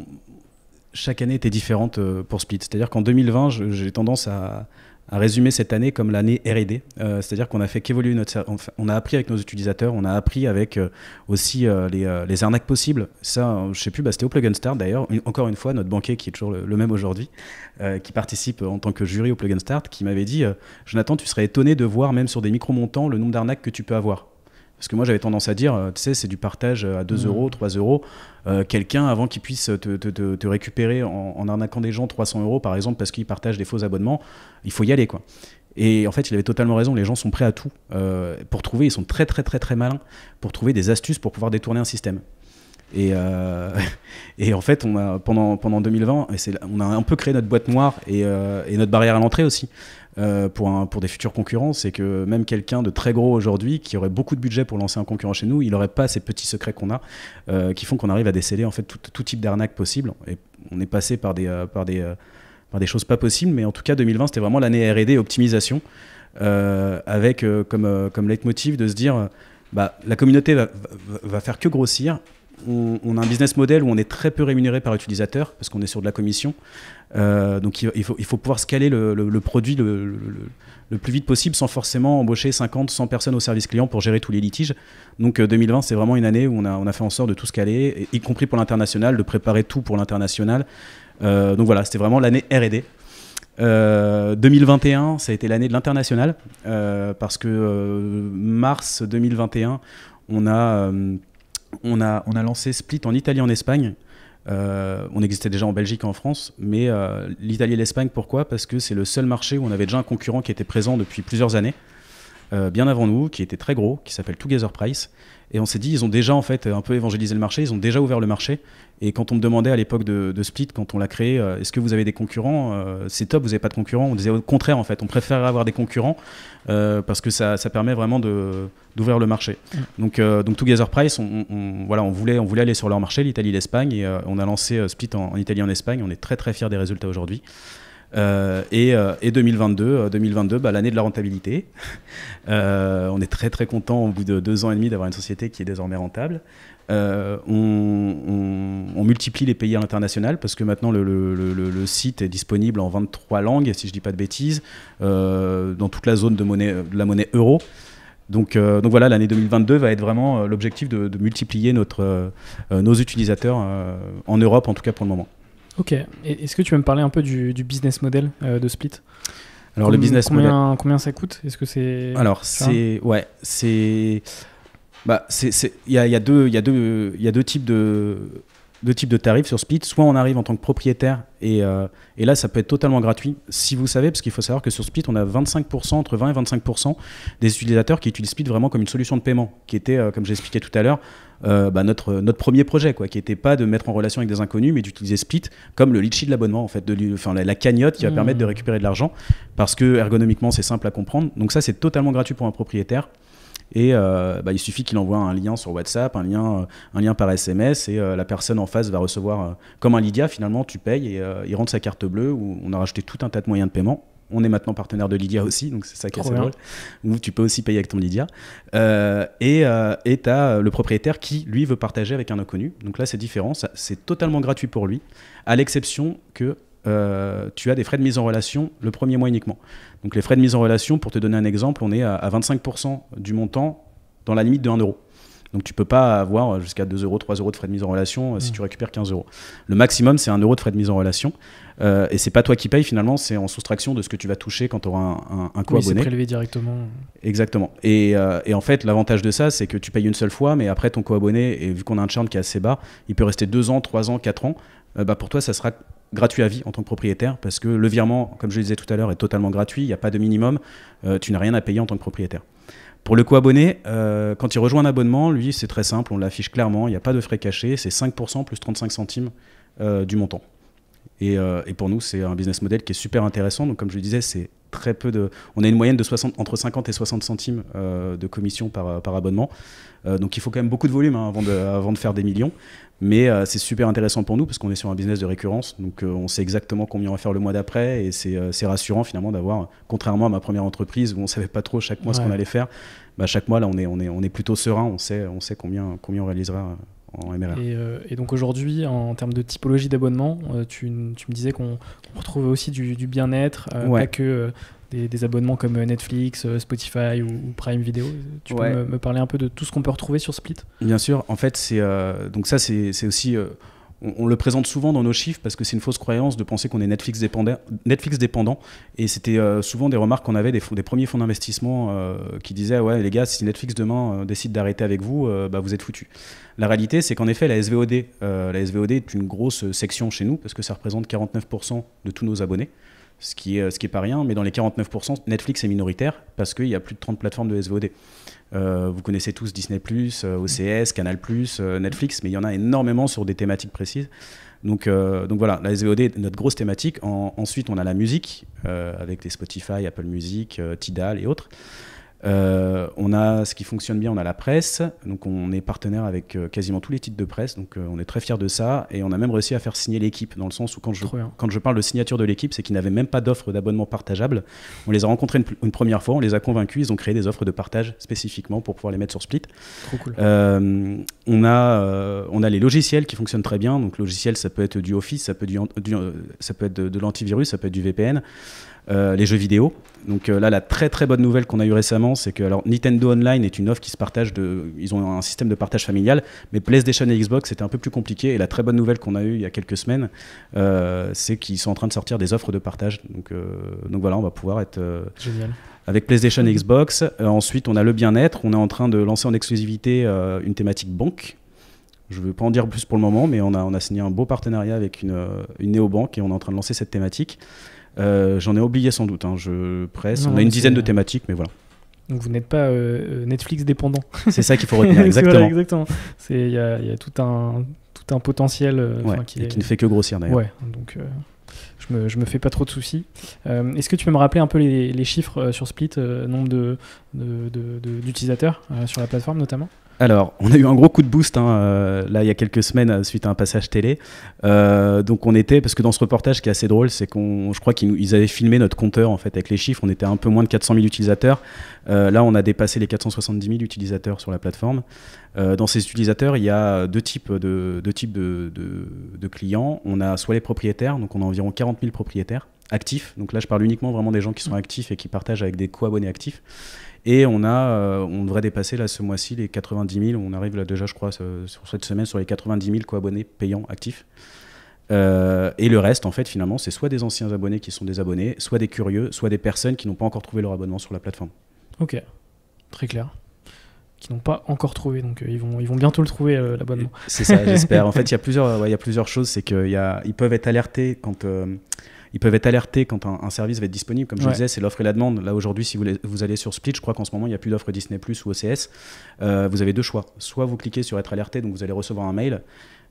chaque année était différente euh, pour Split. C'est-à-dire qu'en 2020, je- j'ai tendance à, à résumer cette année comme l'année R&D. Euh, C'est-à-dire qu'on a fait qu'évoluer notre, on a appris avec nos utilisateurs, on a appris avec euh, aussi euh, les, les arnaques possibles. Ça, je sais plus, bah, c'était au Plug and Start d'ailleurs. Encore une fois, notre banquier qui est toujours le, même aujourd'hui, qui participe en tant que jury au Plug and Start, qui m'avait dit, Jonathan, tu serais étonné de voir même sur des micro montants le nombre d'arnaques que tu peux avoir. Parce que moi, j'avais tendance à dire, euh, tu sais, c'est du partage à 2 Mhm. euros, 3 euros. Euh, Quelqu'un, avant qu'il puisse te, te- te- te récupérer en, en arnaquant des gens 300 euros, par exemple, parce qu'il partage des faux abonnements, il faut y aller, quoi. Et en fait, il avait totalement raison. Les gens sont prêts à tout euh, pour trouver. Ils sont très, très, très, très malins pour trouver des astuces pour pouvoir détourner un système. Et, euh, et en fait, on a, pendant, pendant 2020, et c'est là- on a un peu créé notre boîte noire et, et notre barrière à l'entrée aussi euh, pour, des futurs concurrents. C'est que même quelqu'un de très gros aujourd'hui, qui aurait beaucoup de budget pour lancer un concurrent chez nous, il n'aurait pas ces petits secrets qu'on a euh, qui font qu'on arrive à déceler en fait tout, type d'arnaque possible. Et on est passé par des, euh, choses pas possibles, mais en tout cas 2020 c'était vraiment l'année R&D optimisation avec comme, comme leitmotiv de se dire bah, la communauté va, faire que grossir. On a un business model où on est très peu rémunéré par utilisateur parce qu'on est sur de la commission. Euh, donc il, faut, pouvoir scaler le, produit le, plus vite possible sans forcément embaucher 50, 100 personnes au service client pour gérer tous les litiges. Donc euh, 2020, c'est vraiment une année où on a, fait en sorte de tout scaler, y compris pour l'international, de préparer tout pour l'international. Euh, donc voilà, c'était vraiment l'année R&D. Euh, 2021, ça a été l'année de l'international euh, parce que euh, mars 2021, on a, euh, on, a, on a lancé Split en Italie et en Espagne. Euh, on existait déjà en Belgique et en France, mais euh, l'Italie et l'Espagne, pourquoi? Parce que c'est le seul marché où on avait déjà un concurrent qui était présent depuis plusieurs années, euh, bien avant nous, qui était très gros, qui s'appelle Together Price. Et on s'est dit, ils ont déjà en fait un peu évangélisé le marché, ils ont déjà ouvert le marché. Et quand on me demandait à l'époque de, de Split, quand on l'a créé, euh, est-ce que vous avez des concurrents Euh, C'est top, vous n'avez pas de concurrents. On disait au contraire, en fait, on préférerait avoir des concurrents euh, parce que ça, ça permet vraiment d'ouvrir le marché. Donc, euh, donc Together Price, on, on- voilà, on, voulait, on voulait aller sur leur marché, l'Italie, l'Espagne, et on a lancé Split en, en Italie et en Espagne. On est très très fiers des résultats aujourd'hui. Euh, et, euh, et 2022, euh, 2022 bah, l'année de la rentabilité. Euh, on est très très content au bout de deux ans et demi d'avoir une société qui est désormais rentable. Euh, on, multiplie les pays à l'international parce que maintenant le, site est disponible en 23 langues, si je dis pas de bêtises, euh, dans toute la zone de, la monnaie euro. Donc, euh, voilà, l'année 2022 va être vraiment euh, l'objectif de, multiplier euh, euh, nos utilisateurs euh, en Europe, en tout cas pour le moment. Ok. Est-ce que tu peux me parler un peu du, du business model euh, de Split? Alors le business model. combien, Combien ça coûte? Est-ce que c'est. Alors, c'est. Ouais, c'est. Bah, c'est. Il y a, il y, a deux- il y, a deux- il y a deux types de. Deux types de tarifs sur Split. Soit on arrive en tant que propriétaire et, euh, et là ça peut être totalement gratuit. Si vous savez, parce qu'il faut savoir que sur Split on a 25%, entre 20 et 25% des utilisateurs qui utilisent Split vraiment comme une solution de paiement, qui était, euh, comme j'ai expliqué tout à l'heure, euh, bah, notre, notre premier projet, quoi, qui n'était pas de mettre en relation avec des inconnus, mais d'utiliser Split comme le litchi de l'abonnement, en fait, de, enfin, la, la cagnotte qui va Mmh. permettre de récupérer de l'argent, parce que ergonomiquement c'est simple à comprendre. Donc ça c'est totalement gratuit pour un propriétaire. Et euh, bah, il suffit qu'il envoie un lien sur WhatsApp, un lien, euh, un lien par SMS, et euh, la personne en face va recevoir, euh, comme un Lydia, finalement, tu payes et il rentre sa carte bleue, où on a rajouté tout un tas de moyens de paiement. On est maintenant partenaire de Lydia aussi, donc c'est ça qui est assez drôle. Où tu peux aussi payer avec ton Lydia. Euh, et euh, tu as le propriétaire qui, lui, veut partager avec un inconnu. Donc là, c'est différent. C'est totalement gratuit pour lui, à l'exception que euh, tu as des frais de mise en relation le premier mois uniquement. Donc les frais de mise en relation, pour te donner un exemple, on est à, à 25% du montant dans la limite de 1 euro. Donc tu peux pas avoir jusqu'à 2 euros, 3 euros de frais de mise en relation euh, si Mm. tu récupères 15 euros. Le maximum, c'est 1 euro de frais de mise en relation. Euh, et c'est pas toi qui payes finalement, c'est en soustraction de ce que tu vas toucher quand tu auras un, un, un Oui, c'est co-abonné. prélevé directement. Exactement. Et, euh, et en fait, l'avantage de ça, c'est que tu payes une seule fois, mais après ton co-abonné, et vu qu'on a un churn qui est assez bas, il peut rester 2 ans, 3 ans, 4 ans. Euh, bah, pour toi, ça sera gratuit à vie en tant que propriétaire, parce que le virement, comme je le disais tout à l'heure, est totalement gratuit, il n'y a pas de minimum, euh, tu n'as rien à payer en tant que propriétaire. Pour le co-abonné, euh, quand il rejoint un abonnement, lui, c'est très simple, on l'affiche clairement, il n'y a pas de frais cachés, c'est 5% plus 35 centimes euh, du montant. Et, et pour nous, c'est un business model qui est super intéressant. Donc, comme je le disais, c'est très peu de. On a une moyenne de 60, entre 50 et 60 centimes de commission par, par abonnement. donc, il faut quand même beaucoup de volume hein, avant, de, avant de faire des millions. Mais euh, c'est super intéressant pour nous parce qu'on est sur un business de récurrence. Donc euh, on sait exactement combien on va faire le mois d'après. Et c'est euh, rassurant finalement d'avoir, contrairement à ma première entreprise où on ne savait pas trop chaque mois ce qu'on allait faire, bah, chaque mois là on est, on, est, on est plutôt serein. On sait, on sait combien, combien on réalisera en MRR. Et, donc aujourd'hui, en termes de typologie d'abonnement, tu, tu, me disais qu'on retrouvait aussi du, du bien-être, pas que des, abonnements comme euh, Netflix, euh, Spotify ou, Prime Video. Tu peux me, parler un peu de tout ce qu'on peut retrouver sur Split? Bien sûr. En fait, c'est euh, donc ça, c'est aussi on, le présente souvent dans nos chiffres parce que c'est une fausse croyance de penser qu'on est Netflix dépendant. Netflix dépendant et c'était souvent des remarques qu'on avait des, des, premiers fonds d'investissement qui disaient ouais les gars si Netflix demain décide d'arrêter avec vous, bah, vous êtes foutus. La réalité c'est qu'en effet la SVOD, la SVOD est une grosse section chez nous parce que ça représente 49% de tous nos abonnés ce qui est, ce pas rien, mais dans les 49%, Netflix est minoritaire parce qu'il y a plus de 30 plateformes de SVOD. Euh, vous connaissez tous Disney, euh, OCS, Canal, euh, Netflix, mais il y en a énormément sur des thématiques précises. Donc, donc voilà, la SVOD est notre grosse thématique. ensuite, on a la musique avec les Spotify, Apple Music, Tidal et autres. Euh, on a ce qui fonctionne bien, on a la presse, donc on est partenaire avec euh, quasiment tous les titres de presse, donc euh, on est très fier de ça, et on a même réussi à faire signer l'équipe, dans le sens où quand je, quand je parle de signature de l'équipe, c'est qu'ils n'avaient même pas d'offre d'abonnement partageable. On les a rencontrés une, première fois, on les a convaincus, ils ont créé des offres de partage spécifiquement pour pouvoir les mettre sur Split. Trop cool. on, a, on a les logiciels qui fonctionnent très bien, donc logiciel ça peut être du Office, ça peut, du, ça peut être de l'antivirus, ça peut être du VPN. Euh, les jeux vidéo. Donc euh, là, la très très bonne nouvelle qu'on a eu récemment, c'est que alors, Nintendo Online est une offre qui se partage de. Ils ont un système de partage familial, mais PlayStation et Xbox c'était un peu plus compliqué. Et la très bonne nouvelle qu'on a eue il y a quelques semaines, euh, c'est qu'ils sont en train de sortir des offres de partage. Donc, donc voilà, on va pouvoir être. Génial avec PlayStation et Xbox. ensuite, on a le bien-être. On est en train de lancer en exclusivité une thématique banque. Je ne veux pas en dire plus pour le moment, mais on a, on a signé un beau partenariat avec une, une néobanque et on est en train de lancer cette thématique. Euh, j'en ai oublié sans doute, hein, je presse. on a une dizaine de thématiques, mais voilà. Donc vous n'êtes pas euh, Netflix dépendant. C'est ça qu'il faut retenir, exactement. exactement. Il y a, y a, tout, un, tout un potentiel euh, qui, qui, ne fait que grossir d'ailleurs. Ouais, donc je me, je me fais pas trop de soucis. Est-ce que tu peux me rappeler un peu les, les chiffres sur Split, nombre d'utilisateurs de, de, sur la plateforme notamment? Alors, on a eu un gros coup de boost hein, euh, là il y a quelques semaines euh, suite à un passage télé. Euh, donc on était parce que dans ce reportage qui est assez drôle, c'est qu'on, je crois qu'ils avaient filmé notre compteur en fait avec les chiffres. On était un peu moins de 400 000 utilisateurs. là, on a dépassé les 470 000 utilisateurs sur la plateforme. dans ces utilisateurs, il y a deux types de, deux types de, de, clients. On a soit les propriétaires, donc on a environ 40 000 propriétaires actifs. Donc là, je parle uniquement vraiment des gens qui sont actifs et qui partagent avec des co-abonnés actifs. Et on, a, euh, on devrait dépasser là ce mois-ci les 90 000. On arrive là déjà, je crois, sur cette semaine sur les 90 000 co-abonnés payants actifs. Euh, et le reste, en fait, finalement, c'est soit des anciens abonnés qui sont des abonnés, soit des curieux, soit des personnes qui n'ont pas encore trouvé leur abonnement sur la plateforme. Ok, très clair. Qui n'ont pas encore trouvé, donc euh, ils, vont, ils vont bientôt le trouver, l'abonnement. C'est ça, j'espère. en fait, il y, a plusieurs, il y a plusieurs choses. C'est qu'ils peuvent être alertés quand ils peuvent être alertés quand un, service va être disponible. Comme je disais, c'est l'offre et la demande. Là, aujourd'hui, si vous, vous, allez sur Split, je crois qu'en ce moment, il n'y a plus d'offre Disney Plus ou OCS. Euh, vous avez deux choix. Soit vous cliquez sur être alerté, donc vous allez recevoir un mail,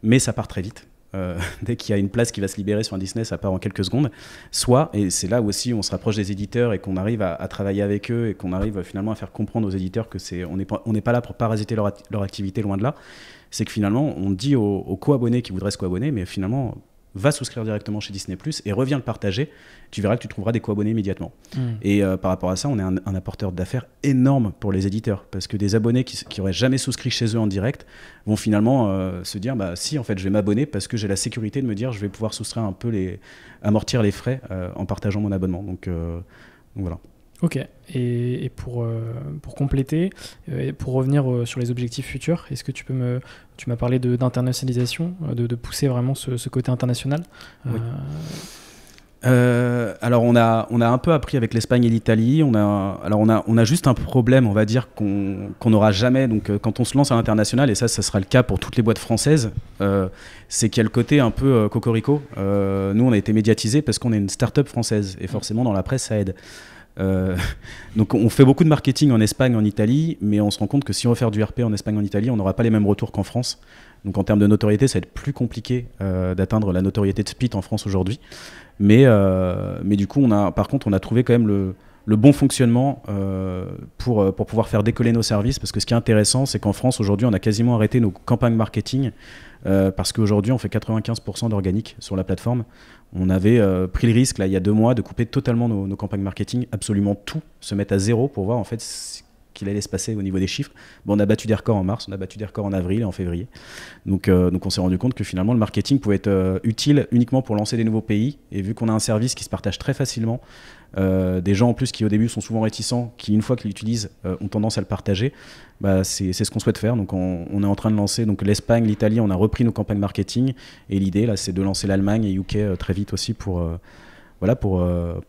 mais ça part très vite. Euh, dès qu'il y a une place qui va se libérer sur un Disney, ça part en quelques secondes. Soit, et c'est là où aussi on se rapproche des éditeurs et qu'on arrive à, travailler avec eux et qu'on arrive finalement à faire comprendre aux éditeurs que c'est, on n'est pas, on n'est pas là pour parasiter leur, leur, activité, loin de là. C'est que finalement, on dit aux, aux co-abonnés qui voudraient se co-abonner, mais finalement, va souscrire directement chez Disney Plus et reviens le partager, tu verras que tu trouveras des co-abonnés immédiatement. Hmm. Et euh, par rapport à ça, on est un, apporteur d'affaires énorme pour les éditeurs parce que des abonnés qui, qui auraient jamais souscrit chez eux en direct vont finalement euh, se dire bah si en fait je vais m'abonner parce que j'ai la sécurité de me dire je vais pouvoir soustraire un peu les amortir les frais euh, en partageant mon abonnement. Donc, donc voilà. Ok, et, pour, euh, pour compléter, euh, pour revenir euh, sur les objectifs futurs, est-ce que tu peux me. Tu m'as parlé d'internationalisation, de, de, pousser vraiment ce, côté international alors on a, on a un peu appris avec l'Espagne et l'Italie. On a, alors on a, on a juste un problème, on va dire qu'on n'aura jamais. Donc quand on se lance à l'international, et ça, ça sera le cas pour toutes les boîtes françaises, c'est qu'il y a le côté un peu cocorico. nous, on a été médiatisé parce qu'on est une start-up française et forcément dans la presse, ça aide. donc on fait beaucoup de marketing en Espagne, en Italie, mais on se rend compte que si on veut faire du RP en Espagne, en Italie, on n'aura pas les mêmes retours qu'en France. Donc en termes de notoriété, ça va être plus compliqué d'atteindre la notoriété de Split en France aujourd'hui. Mais, mais du coup, on a, par contre, on a trouvé quand même le, le bon fonctionnement euh, pour, euh, pour pouvoir faire décoller nos services. Parce que ce qui est intéressant, c'est qu'en France, aujourd'hui, on a quasiment arrêté nos campagnes marketing. Euh, parce qu'aujourd'hui, on fait 95% d'organique sur la plateforme. On avait pris le risque, là, il y a deux mois, de couper totalement nos, campagnes marketing, absolument tout, se mettre à zéro pour voir en fait qu'il allait se passer au niveau des chiffres. Bon, on a battu des records en mars, on a battu des records en avril et en février. Donc, donc on s'est rendu compte que finalement, le marketing pouvait être utile uniquement pour lancer des nouveaux pays. Et vu qu'on a un service qui se partage très facilement, euh, des gens en plus qui au début sont souvent réticents, qui une fois qu'ils l'utilisent euh, ont tendance à le partager, bah, c'est ce qu'on souhaite faire. Donc on, est en train de lancer donc l'Espagne, l'Italie, on a repris nos campagnes marketing et l'idée là c'est de lancer l'Allemagne et UK euh, très vite aussi pour voilà pour,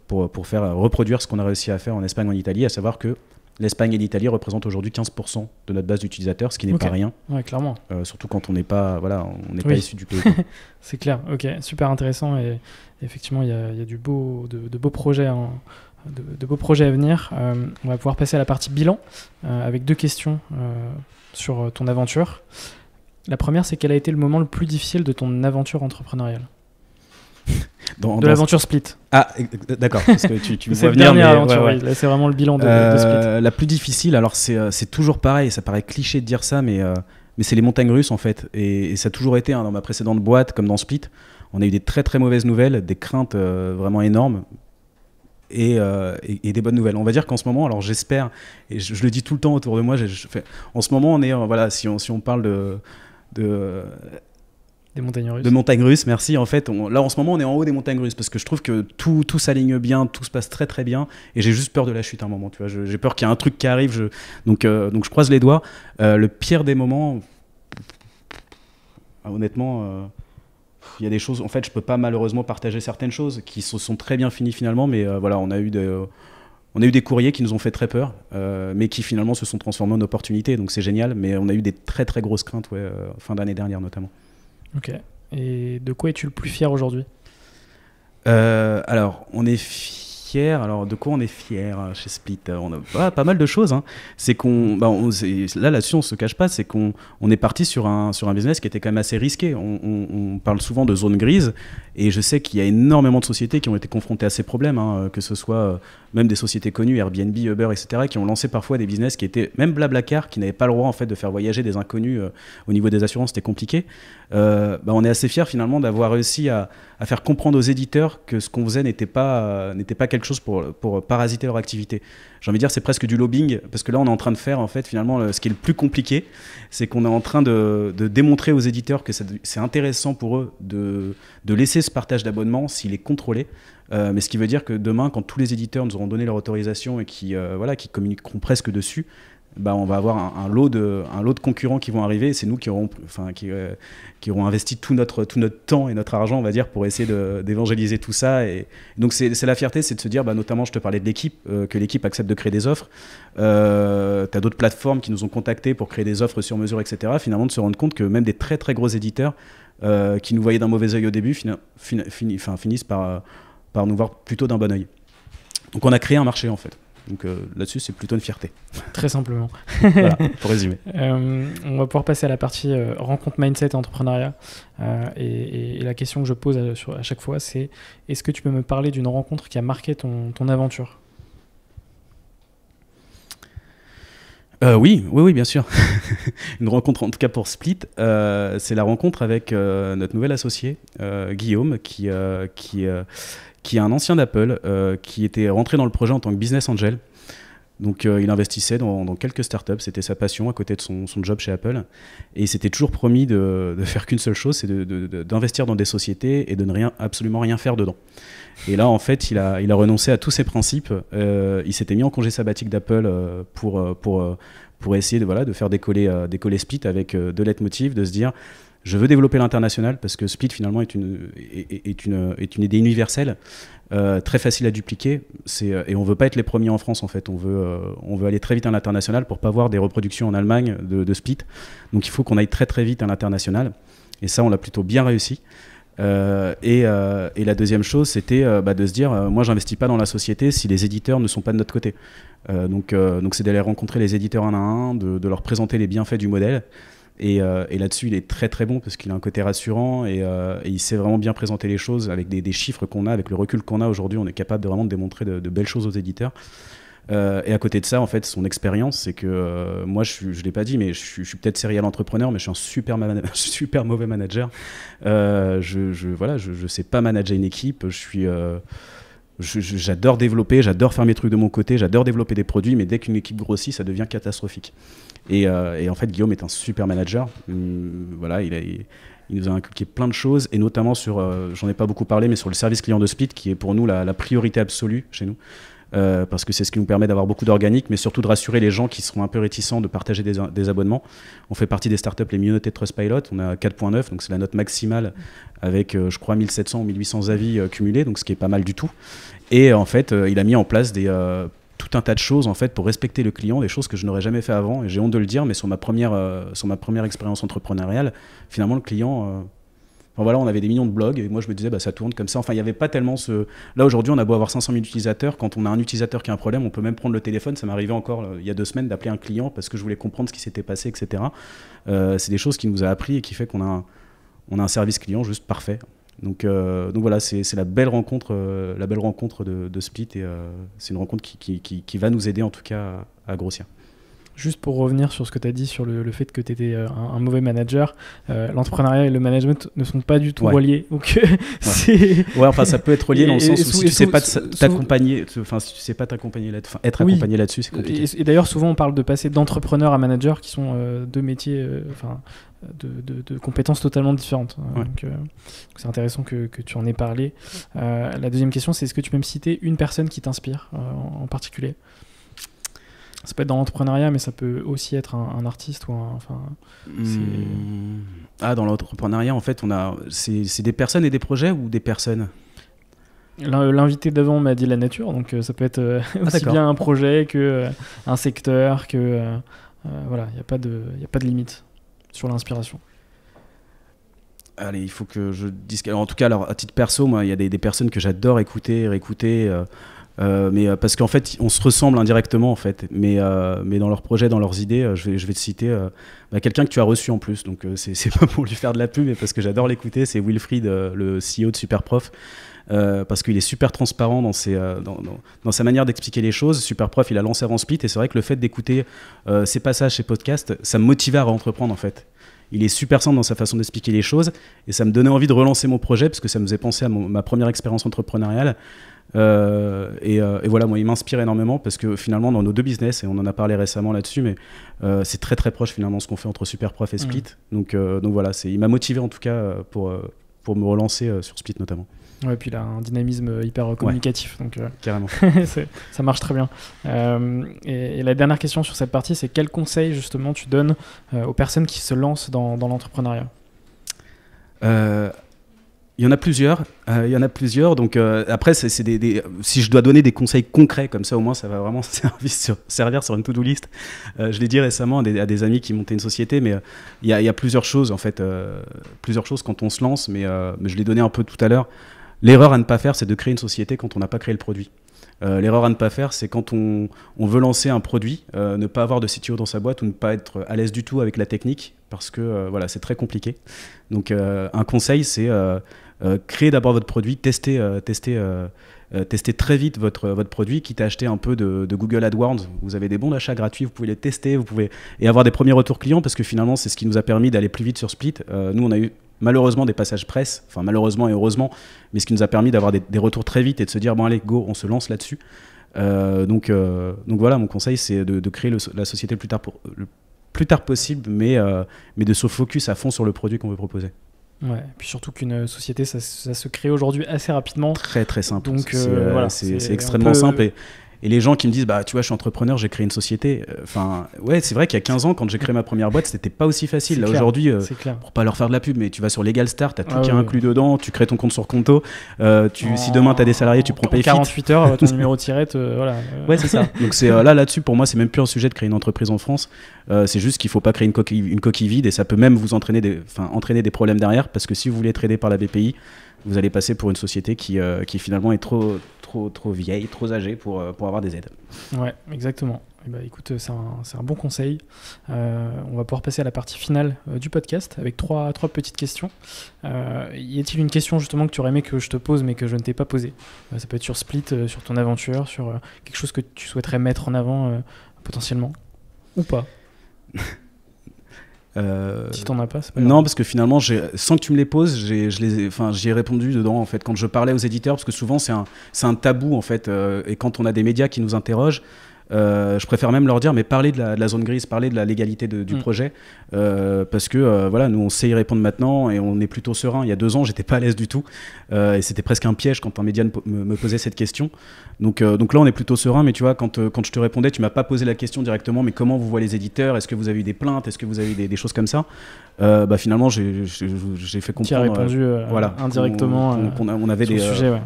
pour, pour faire reproduire ce qu'on a réussi à faire en Espagne en Italie, à savoir que L'Espagne et l'Italie représentent aujourd'hui 15% de notre base d'utilisateurs, ce qui n'est pas rien. Ouais, clairement. surtout quand on n'est pas, voilà, on n'est pas issu du pays. c'est clair. Ok, super intéressant et, effectivement, il y, a, du beau, de, beaux projets. de, beaux projets à venir. Euh, on va pouvoir passer à la partie bilan euh, avec deux questions euh, sur ton aventure. La première, c'est quel a été le moment le plus difficile de ton aventure entrepreneuriale? De l'aventure Split. Ah, d'accord, parce que tu, tu vois venir. aventure, c'est vraiment le bilan de, Split. La plus difficile, alors c'est toujours pareil, ça paraît cliché de dire ça, mais, mais c'est les montagnes russes en fait. Et, ça a toujours été hein, dans ma précédente boîte, comme dans Split on a eu des très très mauvaises nouvelles, des craintes euh, vraiment énormes. Euh, et, des bonnes nouvelles. On va dire qu'en ce moment, alors j'espère, et je, le dis tout le temps autour de moi, je, fais, en ce moment, on est, euh, voilà, si on, si on parle de, de des montagnes russes. De montagnes russes, merci. En fait, là en ce moment, on est en haut des montagnes russes parce que je trouve que tout, tout s'aligne bien, tout se passe très très bien, et j'ai juste peur de la chute à un moment. Tu vois, j'ai peur qu'il y ait un truc qui arrive. Donc, donc je croise les doigts. le pire des moments, honnêtement il y a des choses, en fait, je peux pas malheureusement partager certaines choses qui se sont très bien finies finalement, mais euh, voilà, on a eu des, on a eu des courriers qui nous ont fait très peur, euh, mais qui finalement se sont transformés en opportunités, donc c'est génial, mais on a eu des très très grosses craintes, euh, fin d'année dernière notamment. Ok. Et de quoi es-tu le plus fier aujourd'hui? Alors, on est fier alors, de quoi on est fier euh, chez Split? Euh, On a pas mal de choses. Hein. C'est qu'on, bah, là, là-dessus, on se cache pas. C'est qu'on on est parti sur un, sur un business qui était quand même assez risqué. On, parle souvent de zone grise, et je sais qu'il y a énormément de sociétés qui ont été confrontées à ces problèmes, hein, que ce soit euh, même des sociétés connues, Airbnb, Uber, etc., qui ont lancé parfois des business qui étaient, même Blablacar, qui n'avaient pas le droit en fait de faire voyager des inconnus au niveau des assurances, c'était compliqué. bah, on est assez fier finalement d'avoir réussi à, faire comprendre aux éditeurs que ce qu'on faisait n'était pas, n'était pas quelque chose pour parasiter leur activité. J'ai envie de dire, c'est presque du lobbying, parce que là, on est en train de faire, en fait, finalement, ce qui est le plus compliqué, c'est qu'on est en train de, démontrer aux éditeurs que c'est intéressant pour eux de, de laisser ce partage d'abonnement s'il est contrôlé. Euh, mais ce qui veut dire que demain, quand tous les éditeurs nous auront donné leur autorisation et qui, euh, voilà, qui communiqueront presque dessus, bah, on va avoir un, lot de, concurrents qui vont arriver. C'est nous qui aurons, euh, auront investi tout notre, temps et notre argent, on va dire, pour essayer d'évangéliser tout ça. Donc, c'est la fierté, c'est de se dire, bah, notamment, je te parlais de l'équipe, euh, que l'équipe accepte de créer des offres. Euh, tu as d'autres plateformes qui nous ont contactés pour créer des offres sur mesure, etc. Finalement, de se rendre compte que même des très, très gros éditeurs qui nous voyaient d'un mauvais œil au début finissent par, par nous voir plutôt d'un bon œil. Donc, on a créé un marché, en fait. Donc euh, là-dessus, c'est plutôt une fierté. Très simplement. voilà, pour résumer. Euh, on va pouvoir passer à la partie euh, rencontre mindset et entrepreneuriat. Et, la question que je pose à, à chaque fois, c'est est-ce que tu peux me parler d'une rencontre qui a marqué ton, ton aventure? Oui, oui, oui, bien sûr. une rencontre, en tout cas pour Split, c'est la rencontre avec notre nouvel associé, Guillaume, qui, qui qui est un ancien d'Apple, euh, qui était rentré dans le projet en tant que business angel. Donc euh, il investissait dans, quelques startups, c'était sa passion à côté de son, job chez Apple. Et il s'était toujours promis de, de faire qu'une seule chose, c'est d'investir dans des sociétés et de ne rien, absolument rien faire dedans. Et là, en fait, il a, renoncé à tous ses principes. Euh, il s'était mis en congé sabbatique d'Apple pour, essayer de, de faire décoller, décoller Split avec deux lettres motifs, de se dire je veux développer l'international parce que Split finalement est une, est, une, est une idée universelle, euh, très facile à dupliquer. Euh, et on veut pas être les premiers en France en fait. On veut, euh, on veut aller très vite à l'international pour pas voir des reproductions en Allemagne de, Split. Donc il faut qu'on aille très très vite à l'international. Et ça, on l'a plutôt bien réussi. Et, la deuxième chose, c'était bah, de se dire, moi, j'investis pas dans la société si les éditeurs ne sont pas de notre côté. donc, donc c'est d'aller rencontrer les éditeurs un à un, de, leur présenter les bienfaits du modèle. Et, et là-dessus, il est très très bon parce qu'il a un côté rassurant et, et, il sait vraiment bien présenter les choses avec des, chiffres qu'on a, avec le recul qu'on a aujourd'hui. On est capable de vraiment démontrer de, belles choses aux éditeurs. Euh, et à côté de ça, en fait, son expérience, c'est que euh, moi, je ne l'ai pas dit, mais je, suis, peut-être serial entrepreneur, mais je suis un super, mauvais manager. Euh, je, voilà, je, je sais pas manager une équipe. Je suis j'adore développer, j'adore faire mes trucs de mon côté, j'adore développer des produits, mais dès qu'une équipe grossit, ça devient catastrophique. Et, et, en fait, Guillaume est un super manager. Hum, voilà, il, nous a inculqué plein de choses, et notamment sur, j'en ai pas beaucoup parlé, mais sur le service client de Split, qui est pour nous la priorité absolue chez nous. Euh, parce que c'est ce qui nous permet d'avoir beaucoup d'organique, mais surtout de rassurer les gens qui seront un peu réticents de partager des, abonnements. On fait partie des startups les mieux notées de Trustpilot, on a 4.9, donc c'est la note maximale avec, euh, je crois, 1700 ou 1800 avis euh, cumulés, donc ce qui est pas mal du tout. Et en fait, il a mis en place tout un tas de choses en fait pour respecter le client, des choses que je n'aurais jamais fait avant. Et j'ai honte de le dire, mais sur ma première, sur ma première expérience entrepreneuriale, finalement le client voilà, on avait des millions de blogs et moi je me disais bah, ça tourne comme ça. Enfin, il n'y avait pas tellement ce. Là aujourd'hui, on a beau avoir 500 000 utilisateurs. Quand on a un utilisateur qui a un problème, on peut même prendre le téléphone. Ça arrivé encore euh, il y a deux semaines d'appeler un client parce que je voulais comprendre ce qui s'était passé, etc. Euh, c'est des choses qui nous a appris et qui fait qu'on a, un, a un service client juste parfait. Donc, euh, donc voilà, c'est la belle rencontre, la belle rencontre de, Split et c'est une rencontre qui, qui, qui, va nous aider en tout cas à grossir. Juste pour revenir sur ce que tu as dit sur le, fait que tu étais euh, un, mauvais manager, euh, l'entrepreneuriat et le management ne sont pas du tout reliés. Donc, ouais. ouais. enfin ça peut être relié dans le sens où si tu sais pas t'accompagner, enfin si tu sais pas t'accompagner là, être accompagné là-dessus, c'est compliqué. Et, d'ailleurs souvent on parle de passer d'entrepreneur à manager qui sont euh, deux métiers, enfin de, de, compétences totalement différentes. Donc c'est intéressant que, que, tu en aies parlé. la deuxième question c'est est-ce que tu peux me citer une personne qui t'inspire en particulier? Ça peut être dans l'entrepreneuriat, mais ça peut aussi être un, artiste ou un, enfin. Hmm. Ah, dans l'entrepreneuriat, en fait, on a, c'est des personnes et des projets ou des personnes? L'invité d'avant m'a dit la nature, donc euh, ça peut être euh, ah, aussi bien un projet que euh, un secteur, que voilà, il n'y a pas de, il a pas de limite sur l'inspiration. Allez, il faut que je dise. en tout cas, alors à titre perso, moi, il y a des, des personnes que j'adore écouter, réécouter. Euh, mais euh, parce qu'en fait, on se ressemble indirectement en fait. Mais, euh, mais dans leurs projets, dans leurs idées, je vais, je vais te citer bah, quelqu'un que tu as reçu en plus. Donc c'est pas pour lui faire de la pub, mais parce que j'adore l'écouter. C'est Wilfried, le CEO de Superprof. parce qu'il est super transparent dans, ses, dans, dans, sa manière d'expliquer les choses. Superprof, il a lancé avant Split, et c'est vrai que le fait d'écouter ses passages, ses podcasts, ça me motivait à entreprendre en fait. Il est super simple dans sa façon d'expliquer les choses, et ça me donnait envie de relancer mon projet, parce que ça me faisait penser à ma première expérience entrepreneuriale. Euh, euh, et, voilà, moi, il m'inspire énormément parce que finalement, dans nos deux business, et on en a parlé récemment là-dessus, mais euh, c'est très très proche finalement ce qu'on fait entre Superprof et Split. Mmh. Donc, donc voilà, il m'a motivé en tout cas pour, pour me relancer sur Split notamment. Ouais, et puis il a un dynamisme hyper communicatif. Donc, Carrément. ça marche très bien. et, la dernière question sur cette partie, c'est quel conseil justement tu donnes aux personnes qui se lancent dans, dans l'entrepreneuriat? Il y en a plusieurs. Euh, il y en a plusieurs. Donc euh, après, c'est des, si je dois donner des conseils concrets comme ça, au moins, ça va vraiment servir sur, servir sur une to-do list. Euh, je l'ai dit récemment à des, amis qui montaient une société, mais il y, a plusieurs choses en fait, plusieurs choses quand on se lance. Mais, mais je l'ai donné un peu tout à l'heure. L'erreur à ne pas faire, c'est de créer une société quand on n'a pas créé le produit. L'erreur à ne pas faire, c'est quand on, on, veut lancer un produit, ne pas avoir de CTO dans sa boîte ou ne pas être à l'aise du tout avec la technique, parce que voilà, c'est très compliqué. Donc un conseil, c'est euh, créez d'abord votre produit, testez, euh, testez, euh, testez très vite votre, votre produit, quitte à acheter un peu de, Google AdWords. Vous avez des bons d'achat gratuits, vous pouvez les tester, vous pouvez et avoir des premiers retours clients parce que finalement c'est ce qui nous a permis d'aller plus vite sur Split. nous on a eu malheureusement des passages presse, enfin malheureusement et heureusement, mais ce qui nous a permis d'avoir des, retours très vite et de se dire bon allez go, on se lance là-dessus. donc, donc voilà, mon conseil c'est de, créer la société le plus tard, pour, le plus tard possible, mais, mais de se focus à fond sur le produit qu'on veut proposer. Ouais, et puis surtout qu'une société, ça, se crée aujourd'hui assez rapidement. Très très simple. Donc euh, voilà, c'est extrêmement simple. Et, Et les gens qui me disent, bah, tu vois, je suis entrepreneur, j'ai créé une société. euh, Enfin, ouais, c'est vrai qu'il y a 15 ans, quand j'ai créé ma première boîte, c'était pas aussi facile. Là, aujourd'hui, euh, pour pas leur faire de la pub, mais tu vas sur Legal Start, t'as tout Ah qui est oui, inclus dedans, tu crées ton compte sur Conto. euh, tu, si En- demain t'as des salariés, tu prends en Payfit. 48 heures, ton numéro tirette, euh, voilà. Ouais, c'est ça. Donc c'est là là-dessus pour moi, c'est même plus un sujet de créer une entreprise en France. C'est juste qu'il faut pas créer une coquille, une coquille vide et ça peut même vous entraîner des, entraîner des problèmes derrière parce que si vous voulez être aidé par la BPI, vous allez passer pour une société qui, euh, qui finalement est trop trop trop vieille, trop âgée pour euh, pour avoir des aides. Ouais, exactement. Eh ben, écoute, c'est un, un bon conseil. Euh, on va pouvoir passer à la partie finale euh, du podcast avec trois, trois petites questions. Euh, y a-t-il une question justement que tu aurais aimé que je te pose mais que je ne t'ai pas posée? Euh, Ça peut être sur Split, euh, sur ton aventure, sur euh, quelque chose que tu souhaiterais mettre en avant euh, potentiellement? Ou pas? Euh, Si t'en as pas, c'est pas grave. Non, parce que finalement, j'ai- sans que tu me les poses, j'ai- je les ai- enfin, j'y ai répondu dedans en fait quand je parlais aux éditeurs, parce que souvent c'est un, c'est un tabou en fait, euh, et quand on a des médias qui nous interrogent, euh, je préfère même leur dire, mais parlez de la, de la zone grise, parlez de la légalité de- du Mm. projet, euh, parce que euh, voilà, nous on sait y répondre maintenant et on est plutôt serein. Il y a deux ans, j'étais pas à l'aise du tout, et c'était presque un piège quand un média me, po- me- me posait cette question. Donc, donc là, on est plutôt serein, mais tu vois, quand, quand je te répondais, tu m'as pas posé la question directement, mais comment vous voyez les éditeurs? Est-ce que vous avez eu des plaintes? Est-ce que vous avez eu des, des choses comme ça? Bah, Finalement, j'ai fait Tu as comprendre. euh, répondu euh, voilà, indirectement qu'on a- on avait des. le sujet. ouais.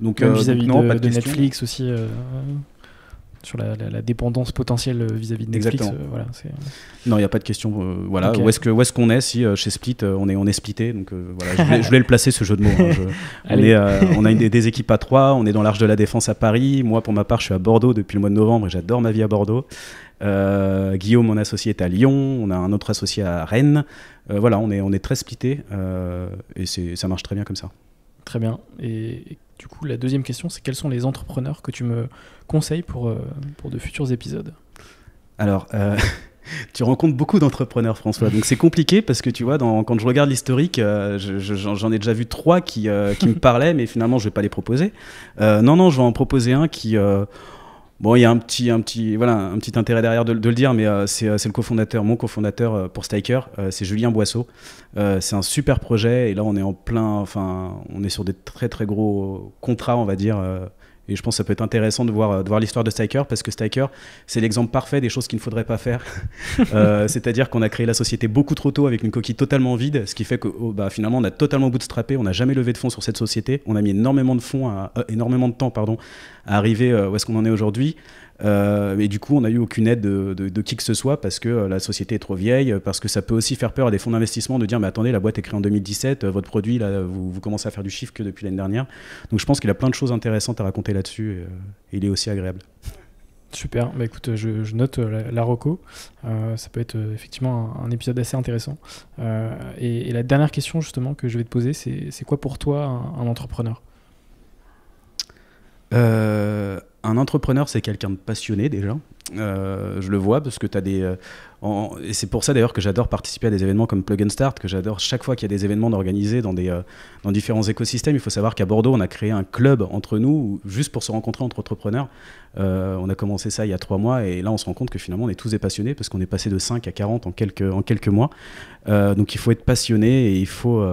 donc, vis-à-vis de. Netflix aussi, sur la, la- la dépendance potentielle euh, vis-à-vis de Netflix. Euh, voilà, c'est- Non, il n'y a pas de question. euh, voilà. Où est-ce que- où est-ce qu'on est, si euh, chez Split, euh, on est, on est splitté. Donc euh, voilà, je voulais, je voulais le placer ce jeu de mots. hein, je- on, est, euh, a une, des, équipes à trois. On est dans l'Arche de la Défense à Paris. Moi, pour ma part, je suis à Bordeaux depuis le mois de novembre et j'adore ma vie à Bordeaux. Euh, Guillaume, mon associé, est à Lyon. On a un autre associé à Rennes. Euh, voilà, on est, on est très splitté euh, et ça marche très bien comme ça. Très bien. Et du coup, la deuxième question, c'est quels sont les entrepreneurs que tu me conseilles pour, euh, pour de futurs épisodes? Alors, euh, tu rencontres beaucoup d'entrepreneurs, François. Donc c'est compliqué parce que tu vois, dans- quand je regarde l'historique, euh, je- je- j'en ai déjà vu trois qui, euh, qui me parlaient, mais finalement, je vais pas les proposer. Non, non, je vais en proposer un qui. Bon, il y a un petit, voilà, un petit intérêt derrière de, le dire, mais euh, c'est euh, c'est le cofondateur, mon cofondateur euh, pour Stiker, c'est Julien Boisseau. C'est un super projet et là on est en plein, enfin, on est sur des très très gros contrats, on va dire. Euh, et je pense que ça peut être intéressant de voir, de voir l'histoire de Stiker parce que Stiker, c'est l'exemple parfait des choses qu'il ne faudrait pas faire. Euh, C'est-à-dire qu'on a créé la société beaucoup trop tôt avec une coquille totalement vide, ce qui fait que oh, bah, finalement on a totalement bootstrappé, on n'a jamais levé de fonds sur cette société, on a mis énormément de fonds, à- euh, énormément de temps pardon, à arriver euh, où est-ce qu'on en est aujourd'hui. Euh, et du coup, on n'a eu aucune aide de, qui que ce soit parce que euh, la société est trop vieille, parce que ça peut aussi faire peur à des fonds d'investissement de dire mais attendez, la boîte est créée en 2017, euh, votre produit, là, vous, commencez à faire du chiffre que depuis l'année dernière. Donc je pense qu'il a plein de choses intéressantes à raconter là-dessus et, il est aussi agréable. Super. Bah écoute, je, note la, la ça peut être effectivement un, épisode assez intéressant. Et, la dernière question justement que je vais te poser, c'est quoi pour toi un, entrepreneur? Un entrepreneur, c'est quelqu'un de passionné déjà. Euh, je le vois parce que tu as des. euh, et c'est pour ça d'ailleurs que j'adore participer à des événements comme Plug and Start, que j'adore chaque fois qu'il y a des événements organisés dans, euh, dans différents écosystèmes. Il faut savoir qu'à Bordeaux, on a créé un club entre nous, juste pour se rencontrer entre entrepreneurs. Euh, on a commencé ça il y a trois mois et là, on se rend compte que finalement, on est tous des passionnés parce qu'on est passé de 5 à 40 en quelques, en quelques mois. Euh, donc il faut être passionné et il faut.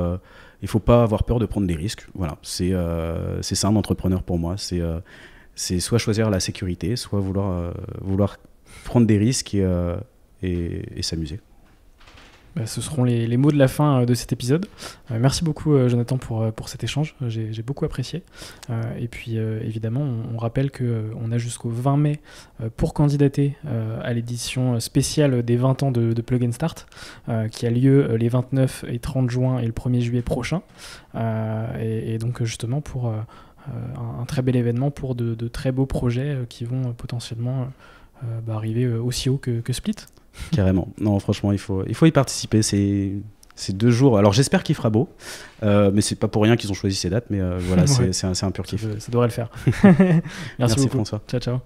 Il faut pas avoir peur de prendre des risques. Voilà, c'est euh, ça un entrepreneur pour moi. C'est euh, c'est soit choisir la sécurité, soit vouloir, euh, vouloir prendre des risques et s'amuser. Bah, ce seront les, mots de la fin euh, de cet épisode. Euh, merci beaucoup euh, Jonathan pour, cet échange, j'ai beaucoup apprécié. Et puis évidemment, on, rappelle qu'on a jusqu'au 20 mai pour candidater à l'édition spéciale des 20 ans de, Plug and Start, qui a lieu les 29 et 30 juin et le 1er juillet prochain. Et, donc justement pour un, très bel événement pour de, très beaux projets qui vont potentiellement bah, arriver aussi haut que Split. Carrément. Non, franchement, il faut, il faut y participer. C'est c'est deux jours. Alors j'espère qu'il fera beau, euh, mais c'est pas pour rien qu'ils ont choisi ces dates. Mais euh, voilà, Ouais. c'est- un, pur Ça, kiff. ça devrait le faire. Merci, Merci beaucoup. François. Ciao, ciao.